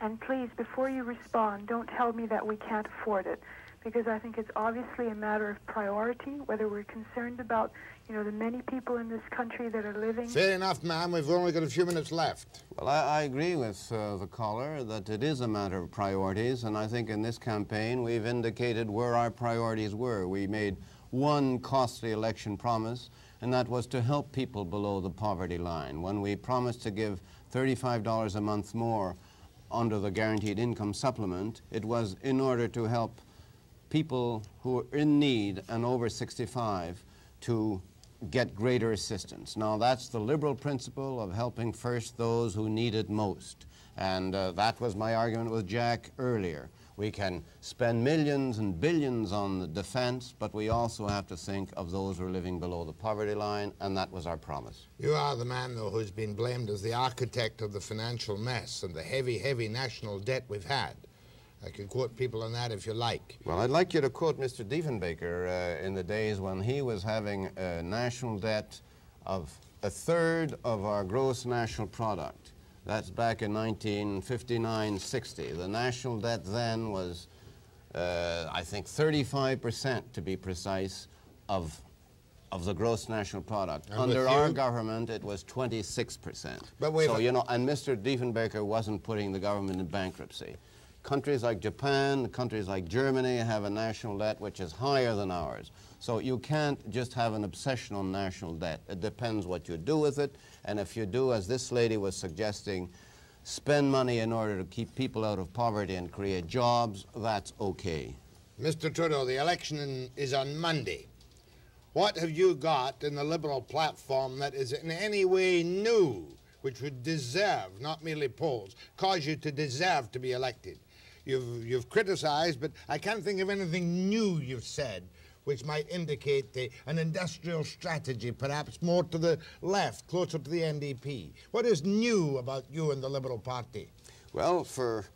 Speaker 8: And please, before you respond, don't tell me that we can't afford it, because I think it's obviously a matter of priority, whether we're concerned about, you know, the many people in this country that are living.
Speaker 1: Fair enough, ma'am. We've only got a few minutes left.
Speaker 2: Well, I, I agree with uh, the caller that it is a matter of priorities, and I think in this campaign we've indicated where our priorities were. We made one costly election promise, and that was to help people below the poverty line. When we promised to give $35 a month more under the guaranteed income supplement, it was in order to help people who are in need and over 65 to get greater assistance. Now, that's the liberal principle of helping first those who need it most. And uh, that was my argument with Jack earlier. We can spend millions and billions on the defense, but we also have to think of those who are living below the poverty line, and that was our promise.
Speaker 1: You are the man, though, who's been blamed as the architect of the financial mess and the heavy, heavy national debt we've had. I can quote people on that if you like.
Speaker 2: Well, I'd like you to quote Mr. Diefenbaker uh, in the days when he was having a national debt of a third of our gross national product. That's back in 1959-60. The national debt then was, uh, I think, 35% to be precise, of of the gross national product.
Speaker 1: And
Speaker 2: Under our government, it was 26%.
Speaker 1: But we've-
Speaker 2: so, you know, and Mr. Diefenbaker wasn't putting the government in bankruptcy. Countries like Japan, countries like Germany have a national debt which is higher than ours. So you can't just have an obsession on national debt. It depends what you do with it. And if you do, as this lady was suggesting, spend money in order to keep people out of poverty and create jobs, that's okay.
Speaker 1: Mr. Trudeau, the election is on Monday. What have you got in the Liberal platform that is in any way new, which would deserve, not merely polls, cause you to deserve to be elected? You've, you've criticized, but I can't think of anything new you've said which might indicate the, an industrial strategy, perhaps more to the left, closer to the NDP. What is new about you and the Liberal Party?
Speaker 2: Well, for,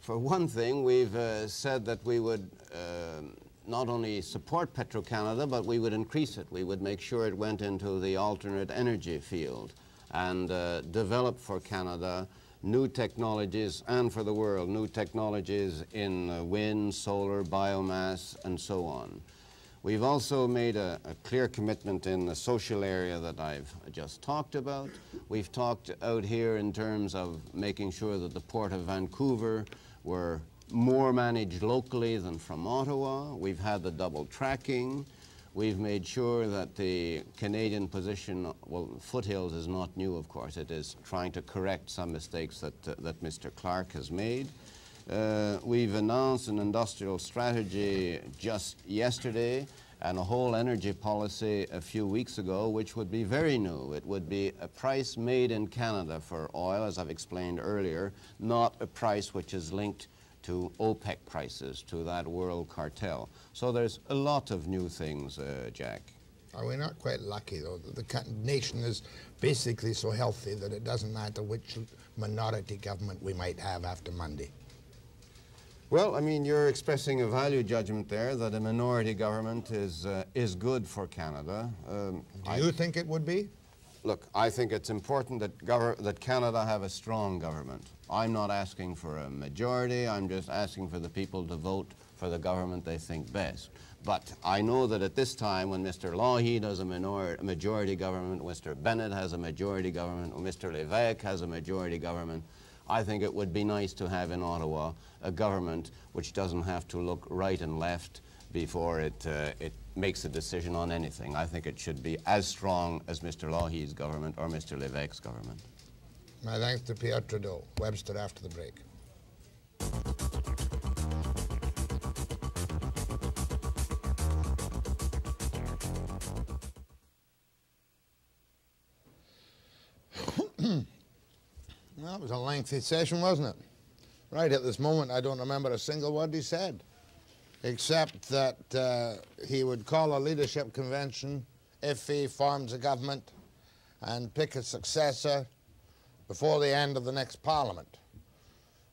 Speaker 2: for one thing, we've uh, said that we would um not only support Petro-Canada, but we would increase it. We would make sure it went into the alternate energy field and uh, develop for Canada new technologies and for the world, new technologies in uh, wind, solar, biomass, and so on. We've also made a, a, clear commitment in the social area that I've just talked about. We've talked out here in terms of making sure that the Port of Vancouver were more managed locally than from Ottawa. We've had the double tracking. We've made sure that the Canadian position, well, foothills is not new, of course. It is trying to correct some mistakes that, uh, that Mr. Clark has made. Uh, we've announced an industrial strategy just yesterday and a whole energy policy a few weeks ago, which would be very new. It would be a price made in Canada for oil, as I've explained earlier, not a price which is linked to OPEC prices, to that world cartel. So there's a lot of new things, uh, Jack.
Speaker 1: Are we not quite lucky, though? The nation is basically so healthy that it doesn't matter which minority government we might have after Monday.
Speaker 2: Well, I mean, you're expressing a value judgment there that a minority government is, uh, is good for Canada. Um,
Speaker 1: Do
Speaker 2: I-
Speaker 1: you think it would be?
Speaker 2: Look, I think it's important that, that Canada have a strong government. I'm not asking for a majority, I'm just asking for the people to vote for the government they think best. But I know that at this time, when Mr. Lougheed has a, majority government, Mr. Bennett has a majority government, or Mr. Levesque has a majority government, I think it would be nice to have in Ottawa a government which doesn't have to look right and left before it, uh, it makes a decision on anything. I think it should be as strong as Mr. Lougheed's government or Mr. Levesque's government.
Speaker 1: My thanks to Pierre Trudeau. Webster after the break. [coughs] well, it was a lengthy session, wasn't it? Right at this moment, I don't remember a single word he said, except that uh, he would call a leadership convention if he forms a government and pick a successor before the end of the next parliament.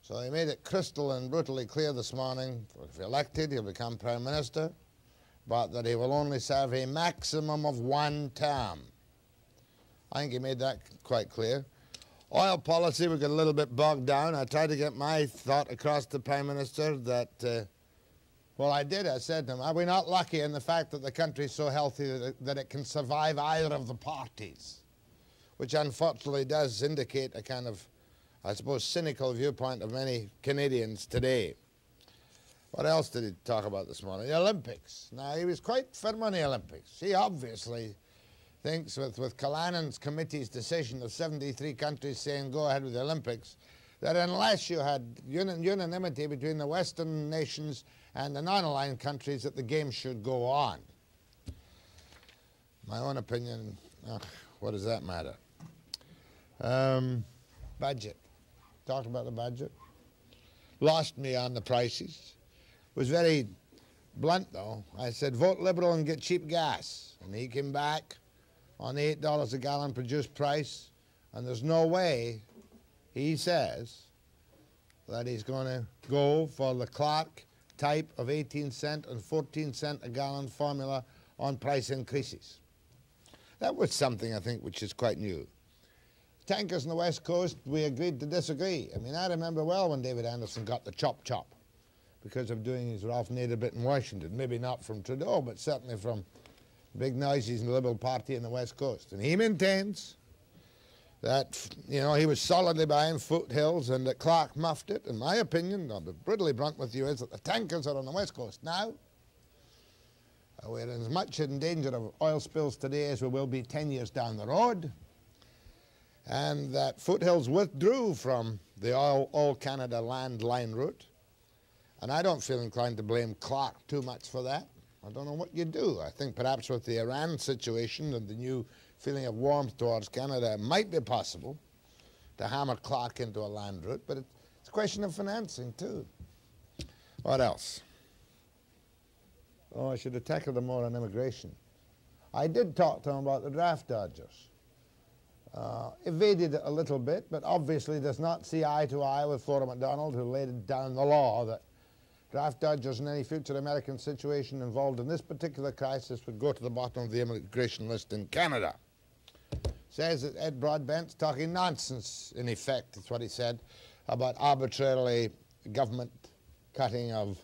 Speaker 1: So he made it crystal and brutally clear this morning, if elected, he'll become prime minister, but that he will only serve a maximum of one term. I think he made that quite clear. Oil policy, we got a little bit bogged down. I tried to get my thought across to the Prime Minister that, uh, well, I did. I said to him, are we not lucky in the fact that the country's so healthy that it, can survive either of the parties? Which unfortunately does indicate a kind of, I suppose, cynical viewpoint of many Canadians today. What else did he talk about this morning? The Olympics. Now, he was quite firm on the Olympics. He obviously thinks with, with Killanin's committee's decision of 73 countries saying go ahead with the Olympics, that unless you had uni unanimity between the Western nations and the non-aligned countries, that the game should go on. My own opinion, ugh, what does that matter? Um, budget. talked about the budget. Lost me on the prices. Was very blunt though. I said, vote Liberal and get cheap gas. And he came back on the $8 a gallon produced price, and there's no way, he says, that he's going to go for the Clark type of 18 cent and 14 cent a gallon formula on price increases. That was something I think which is quite new. Tankers on the west coast, we agreed to disagree. I mean, I remember well when David Anderson got the chop chop because of doing his Ralph Nader bit in Washington. Maybe not from Trudeau, but certainly from big noises in the Liberal Party in the west coast. And he maintains that, you know, he was solidly behind foothills and that Clark muffed it. In my opinion, I'll be brutally blunt with you, is that the tankers are on the west coast now. Uh, we're as much in danger of oil spills today as we will be 10 years down the road. And that Foothills withdrew from the All, All Canada Land Line route. And I don't feel inclined to blame Clark too much for that. I don't know what you do. I think perhaps with the Iran situation and the new feeling of warmth towards Canada, might be possible to hammer Clark into a land route, but it's a question of financing too. What else? Oh, I should have tackled them more on immigration. I did talk to him about the draft dodgers. Uh, evaded it a little bit, but obviously does not see eye to eye with Flora MacDonald, who laid down the law that draft dodgers in any future American situation involved in this particular crisis would go to the bottom of the immigration list in Canada. Says that Ed Broadbent's talking nonsense, in effect, that's what he said, about arbitrarily government cutting of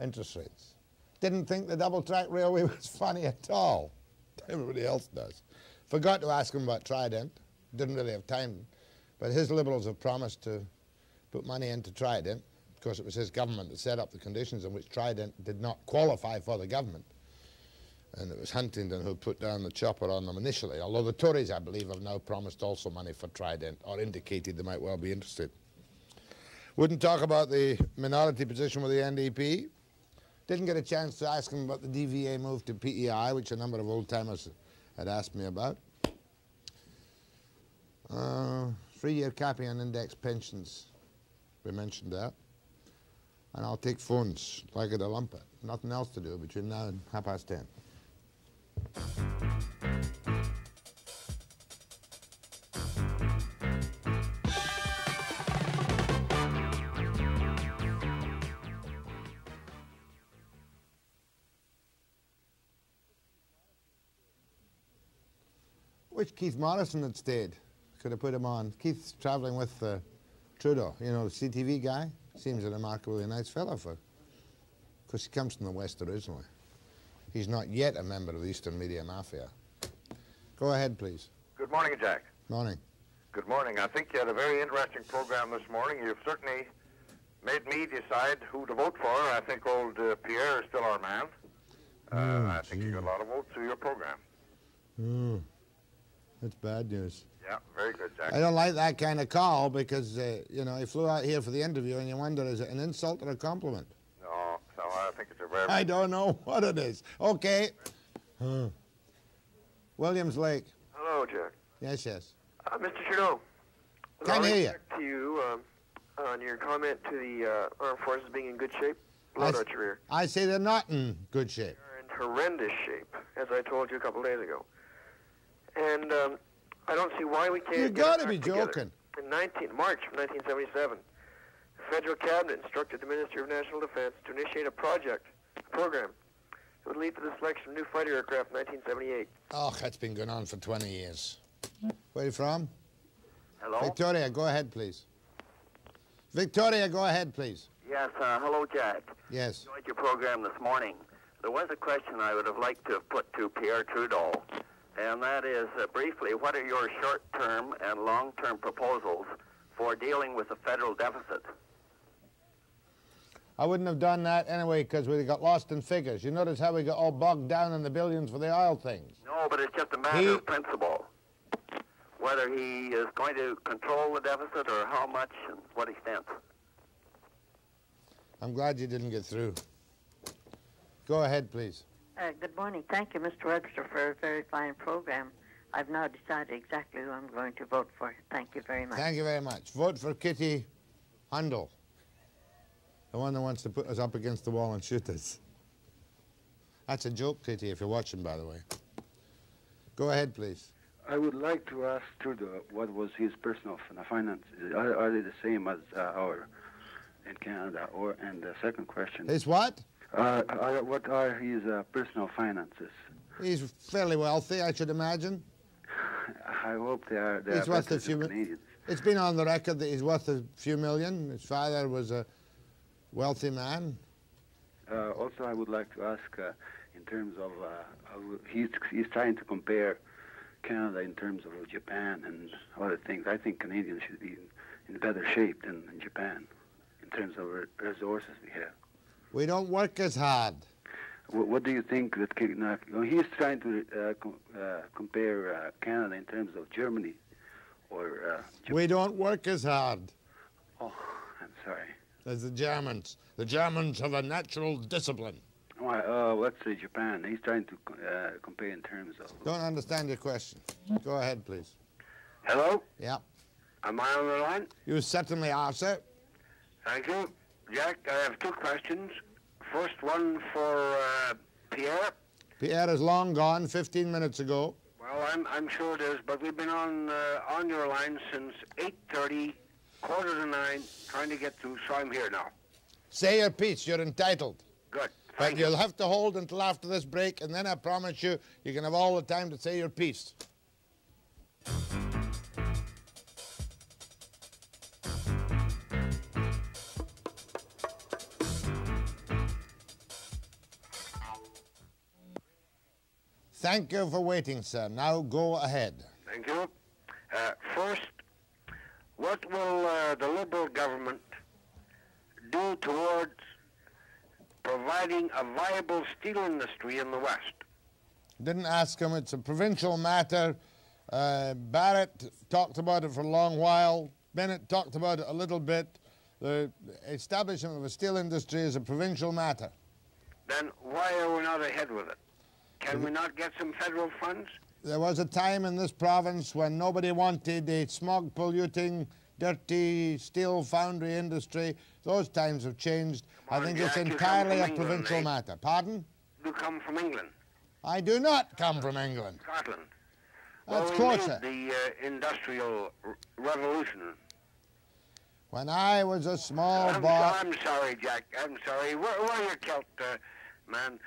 Speaker 1: interest rates. Didn't think the double track railway [laughs] was funny at all. Everybody else does. Forgot to ask him about Trident. Didn't really have time. But his Liberals have promised to put money into Trident. Of course, it was his government that set up the conditions in which Trident did not qualify for the government. And it was Huntington who put down the chopper on them initially, although the Tories, I believe, have now promised also money for Trident, or indicated they might well be interested. Wouldn't talk about the minority position with the NDP. Didn't get a chance to ask him about the DVA move to PEI, which a number of old-timers had asked me about. Uh, three-year capping on index pensions. We mentioned that. And I'll take phones like it or lump it. Nothing else to do between now and half past ten. Wish Keith Morrison had stayed. Could have put him on. Keith's traveling with uh, Trudeau, you know, the CTV guy. Seems a remarkably nice fellow for, because he comes from the West originally. He's not yet a member of the Eastern Media Mafia. Go ahead, please.
Speaker 3: Good morning, Jack.
Speaker 1: Morning.
Speaker 3: Good morning. I think you had a very interesting program this morning. You've certainly made me decide who to vote for. I think old uh, Pierre is still our man. Uh,
Speaker 1: Oh,
Speaker 3: I think you got a lot of votes through your program.
Speaker 1: That's bad news.
Speaker 3: Yeah, very good, Jack.
Speaker 1: I don't like that kind of call because, uh, you know, he flew out here for the interview and you wonder, is it an insult or a compliment?
Speaker 3: No, no, I think
Speaker 1: I don't know [laughs] what it is. Okay. Huh. Williams Lake.
Speaker 9: Hello, Jack.
Speaker 1: Yes, yes.
Speaker 9: Uh, Mr. Trudeau.
Speaker 1: Can't hear you.
Speaker 9: to you um, on your comment to the uh, armed forces being in good shape.
Speaker 1: I
Speaker 9: out your ear.
Speaker 1: I say they're not in good shape.
Speaker 9: They're in horrendous shape, as I told you a couple days ago. And um, I don't see why we can't.
Speaker 1: You
Speaker 9: our
Speaker 1: gotta be
Speaker 9: together.
Speaker 1: joking.
Speaker 9: In 19 March of 1977, the federal cabinet instructed the Ministry of National Defense to initiate a project, program, that would lead to the selection of new fighter aircraft in 1978.
Speaker 1: Oh, that's been going on for 20 years. Where are you from?
Speaker 10: Hello?
Speaker 1: Victoria, go ahead, please. Victoria, go ahead, please.
Speaker 10: Yes, uh, hello, Jack.
Speaker 1: Yes.
Speaker 10: Enjoyed your program this morning. There was a question I would have liked to have put to Pierre Trudeau, and that is uh, briefly, what are your short-term and long-term proposals for dealing with the federal deficit?
Speaker 1: I wouldn't have done that anyway because we got lost in figures. You notice how we got all bogged down in the billions for the oil things.
Speaker 10: No, but it's just a matter
Speaker 1: He-
Speaker 10: of principle. Whether he is going to control the deficit or how much and what extent.
Speaker 1: I'm glad you didn't get through. Go ahead, please.
Speaker 11: Uh, good morning. Thank you, Mr. Webster, for a very fine program. I've now decided exactly who I'm going to vote for. Thank you very much.
Speaker 1: Thank you very much. Vote for Kitty Hundle, the one that wants to put us up against the wall and shoot us. That's a joke, Kitty, if you're watching, by the way. Go ahead, please.
Speaker 12: I would like to ask Trudeau what was his personal finances. Are, are they the same as uh, our in Canada? Or and the second question.
Speaker 1: His what?
Speaker 12: Uh, are, what are his uh, personal finances?
Speaker 1: He's fairly wealthy, I should imagine.
Speaker 12: I hope they are. They
Speaker 1: He's
Speaker 12: are
Speaker 1: worth a few. It's been on the record that he's worth a few million. His father was a wealthy man.
Speaker 12: Uh, also, I would like to ask, uh, in terms of, uh, he's he's trying to compare Canada in terms of Japan and other things. I think Canadians should be in, in better shape than in Japan in terms of resources we have.
Speaker 1: We don't work as hard.
Speaker 12: What, what do you think that uh, he's trying to uh, com- uh, compare uh, Canada in terms of Germany or uh,
Speaker 1: We don't work as hard
Speaker 12: oh, I'm sorry.
Speaker 1: As the Germans. The Germans have a natural discipline.
Speaker 12: Why, uh, let's say Japan. He's trying to uh, compare in terms of.
Speaker 1: Don't understand your question. Go ahead, please.
Speaker 13: Hello?
Speaker 1: Yeah.
Speaker 13: Am I on the line?
Speaker 1: You certainly are, sir.
Speaker 13: Thank you. Jack, I have two questions. First one for uh, Pierre.
Speaker 1: Pierre is long gone, 15 minutes ago.
Speaker 13: Well, I'm, I'm sure it is, but we've been on uh, on your line since 8.30, quarter to 9, trying to get through, so I'm here now.
Speaker 1: Say your piece. You're entitled.
Speaker 13: Good.
Speaker 1: But you'll have to hold until after this break, and then I promise you, you can have all the time to say your piece. Thank you for waiting, sir. Now go ahead.
Speaker 13: Thank you. Uh, first, what will uh, the Liberal government do towards providing a viable steel industry in the West?
Speaker 1: Didn't ask him. It's a provincial matter. Uh, Barrett talked about it for a long while. Bennett talked about it a little bit. The establishment of a steel industry is a provincial matter.
Speaker 13: Then why are we not ahead with it? Can we not get some federal funds?
Speaker 1: There was a time in this province when nobody wanted a smog polluting, dirty steel foundry industry. Those times have changed. I think it's
Speaker 13: you
Speaker 1: entirely a
Speaker 13: England,
Speaker 1: provincial
Speaker 13: eh?
Speaker 1: matter. Pardon?
Speaker 13: You come from England,
Speaker 1: I do not come from England.
Speaker 13: Scotland.
Speaker 1: That's
Speaker 13: well, we
Speaker 1: closer.
Speaker 13: the uh, industrial revolution.
Speaker 1: When I was a small
Speaker 13: I'm,
Speaker 1: boy.
Speaker 13: I'm sorry, Jack. I'm sorry. Where, where your kilt, uh, man?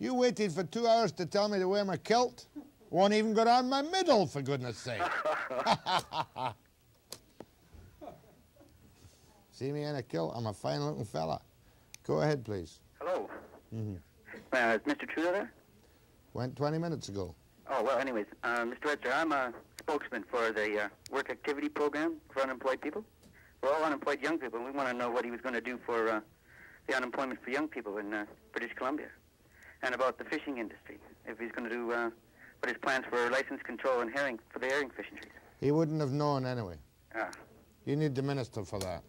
Speaker 1: You waited for two hours to tell me to wear my kilt? Won't even go down my middle, for goodness sake. [laughs] See me in a kilt? I'm a fine looking fella. Go ahead, please.
Speaker 14: Hello.
Speaker 1: Mm -hmm.
Speaker 14: Uh, is Mr. Trudeau there?
Speaker 1: Went 20 minutes ago.
Speaker 14: Oh, well, anyways, uh, Mr. Redser, I'm a spokesman for the uh, work activity program for unemployed people. We're all unemployed young people, and we want to know what he was going to do for uh, the unemployment for young people in uh, British Columbia and about the fishing industry, if he's going to do uh, what his plans for license control and herring for the herring fishing trees.
Speaker 1: He wouldn't have known anyway.
Speaker 14: Ah.
Speaker 1: You need the minister for that.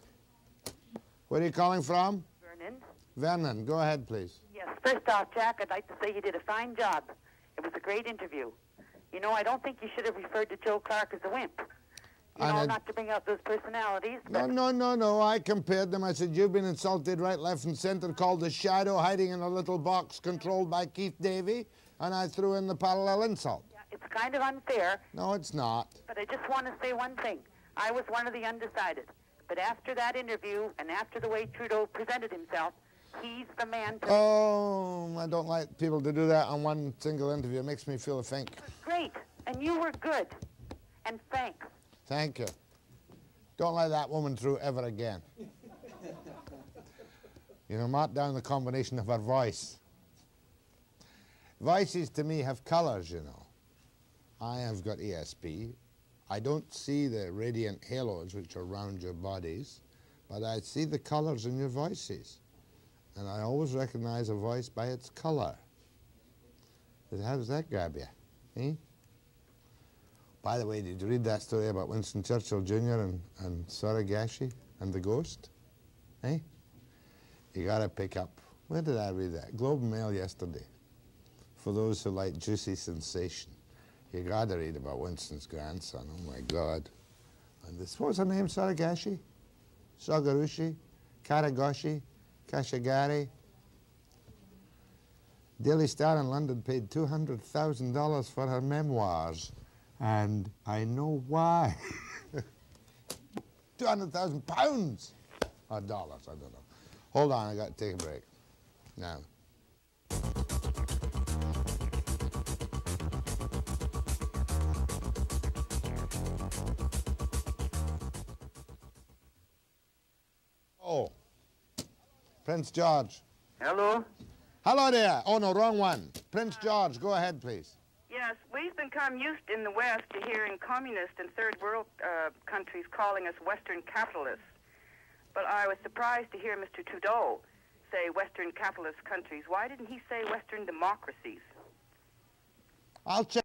Speaker 1: Where are you calling from?
Speaker 15: Vernon.
Speaker 1: Vernon, go ahead, please.
Speaker 15: Yes. First off, Jack, I'd like to say you did a fine job. It was a great interview. You know, I don't think you should have referred to Joe Clark as a wimp. You know,
Speaker 1: it-
Speaker 15: not to bring out those personalities.
Speaker 1: No, no, no, no. I compared them. I said, You've been insulted right, left, and center, called the shadow hiding in a little box controlled by Keith Davey, and I threw in the parallel insult.
Speaker 15: It's kind of unfair,
Speaker 1: No, it's not.
Speaker 15: but I just want to say one thing. I was one of the undecided. But after that interview and after the way Trudeau presented himself, he's the man to...
Speaker 1: Oh, I don't like people to do that on one single interview. It makes me feel a fink.
Speaker 15: Great. And you were good. And thanks.
Speaker 1: Thank you. Don't let that woman through ever again. You know, mark down the combination of her voice. Voices to me have colours, you know. I have got ESP. I don't see the radiant halos which are around your bodies, but I see the colours in your voices. And I always recognize a voice by its colour. How does that grab you? Eh? By the way, did you read that story about Winston Churchill Jr. and, and Saragashi and the ghost? Eh? You gotta pick up. Where did I read that? Globe and Mail yesterday. For those who like juicy sensation. You gotta read about Winston's grandson. Oh my God. And this, what was her name? Saragashi? Sagarushi? Karagoshi? Kashigari? Daily Star in London paid $200,000 for her memoirs. And I know why. [laughs] 200,000 pounds! Or dollars, I don't know. Hold on, I got to take a break. Now. Oh, Prince George.
Speaker 16: Hello?
Speaker 1: Hello there. Oh, no, wrong one. Prince George, go ahead, please.
Speaker 16: Yes, we've become used in the West to hearing communist and third world uh, countries calling us Western capitalists. But I was surprised to hear Mr. Trudeau say Western capitalist countries. Why didn't he say Western democracies?
Speaker 1: I'll check.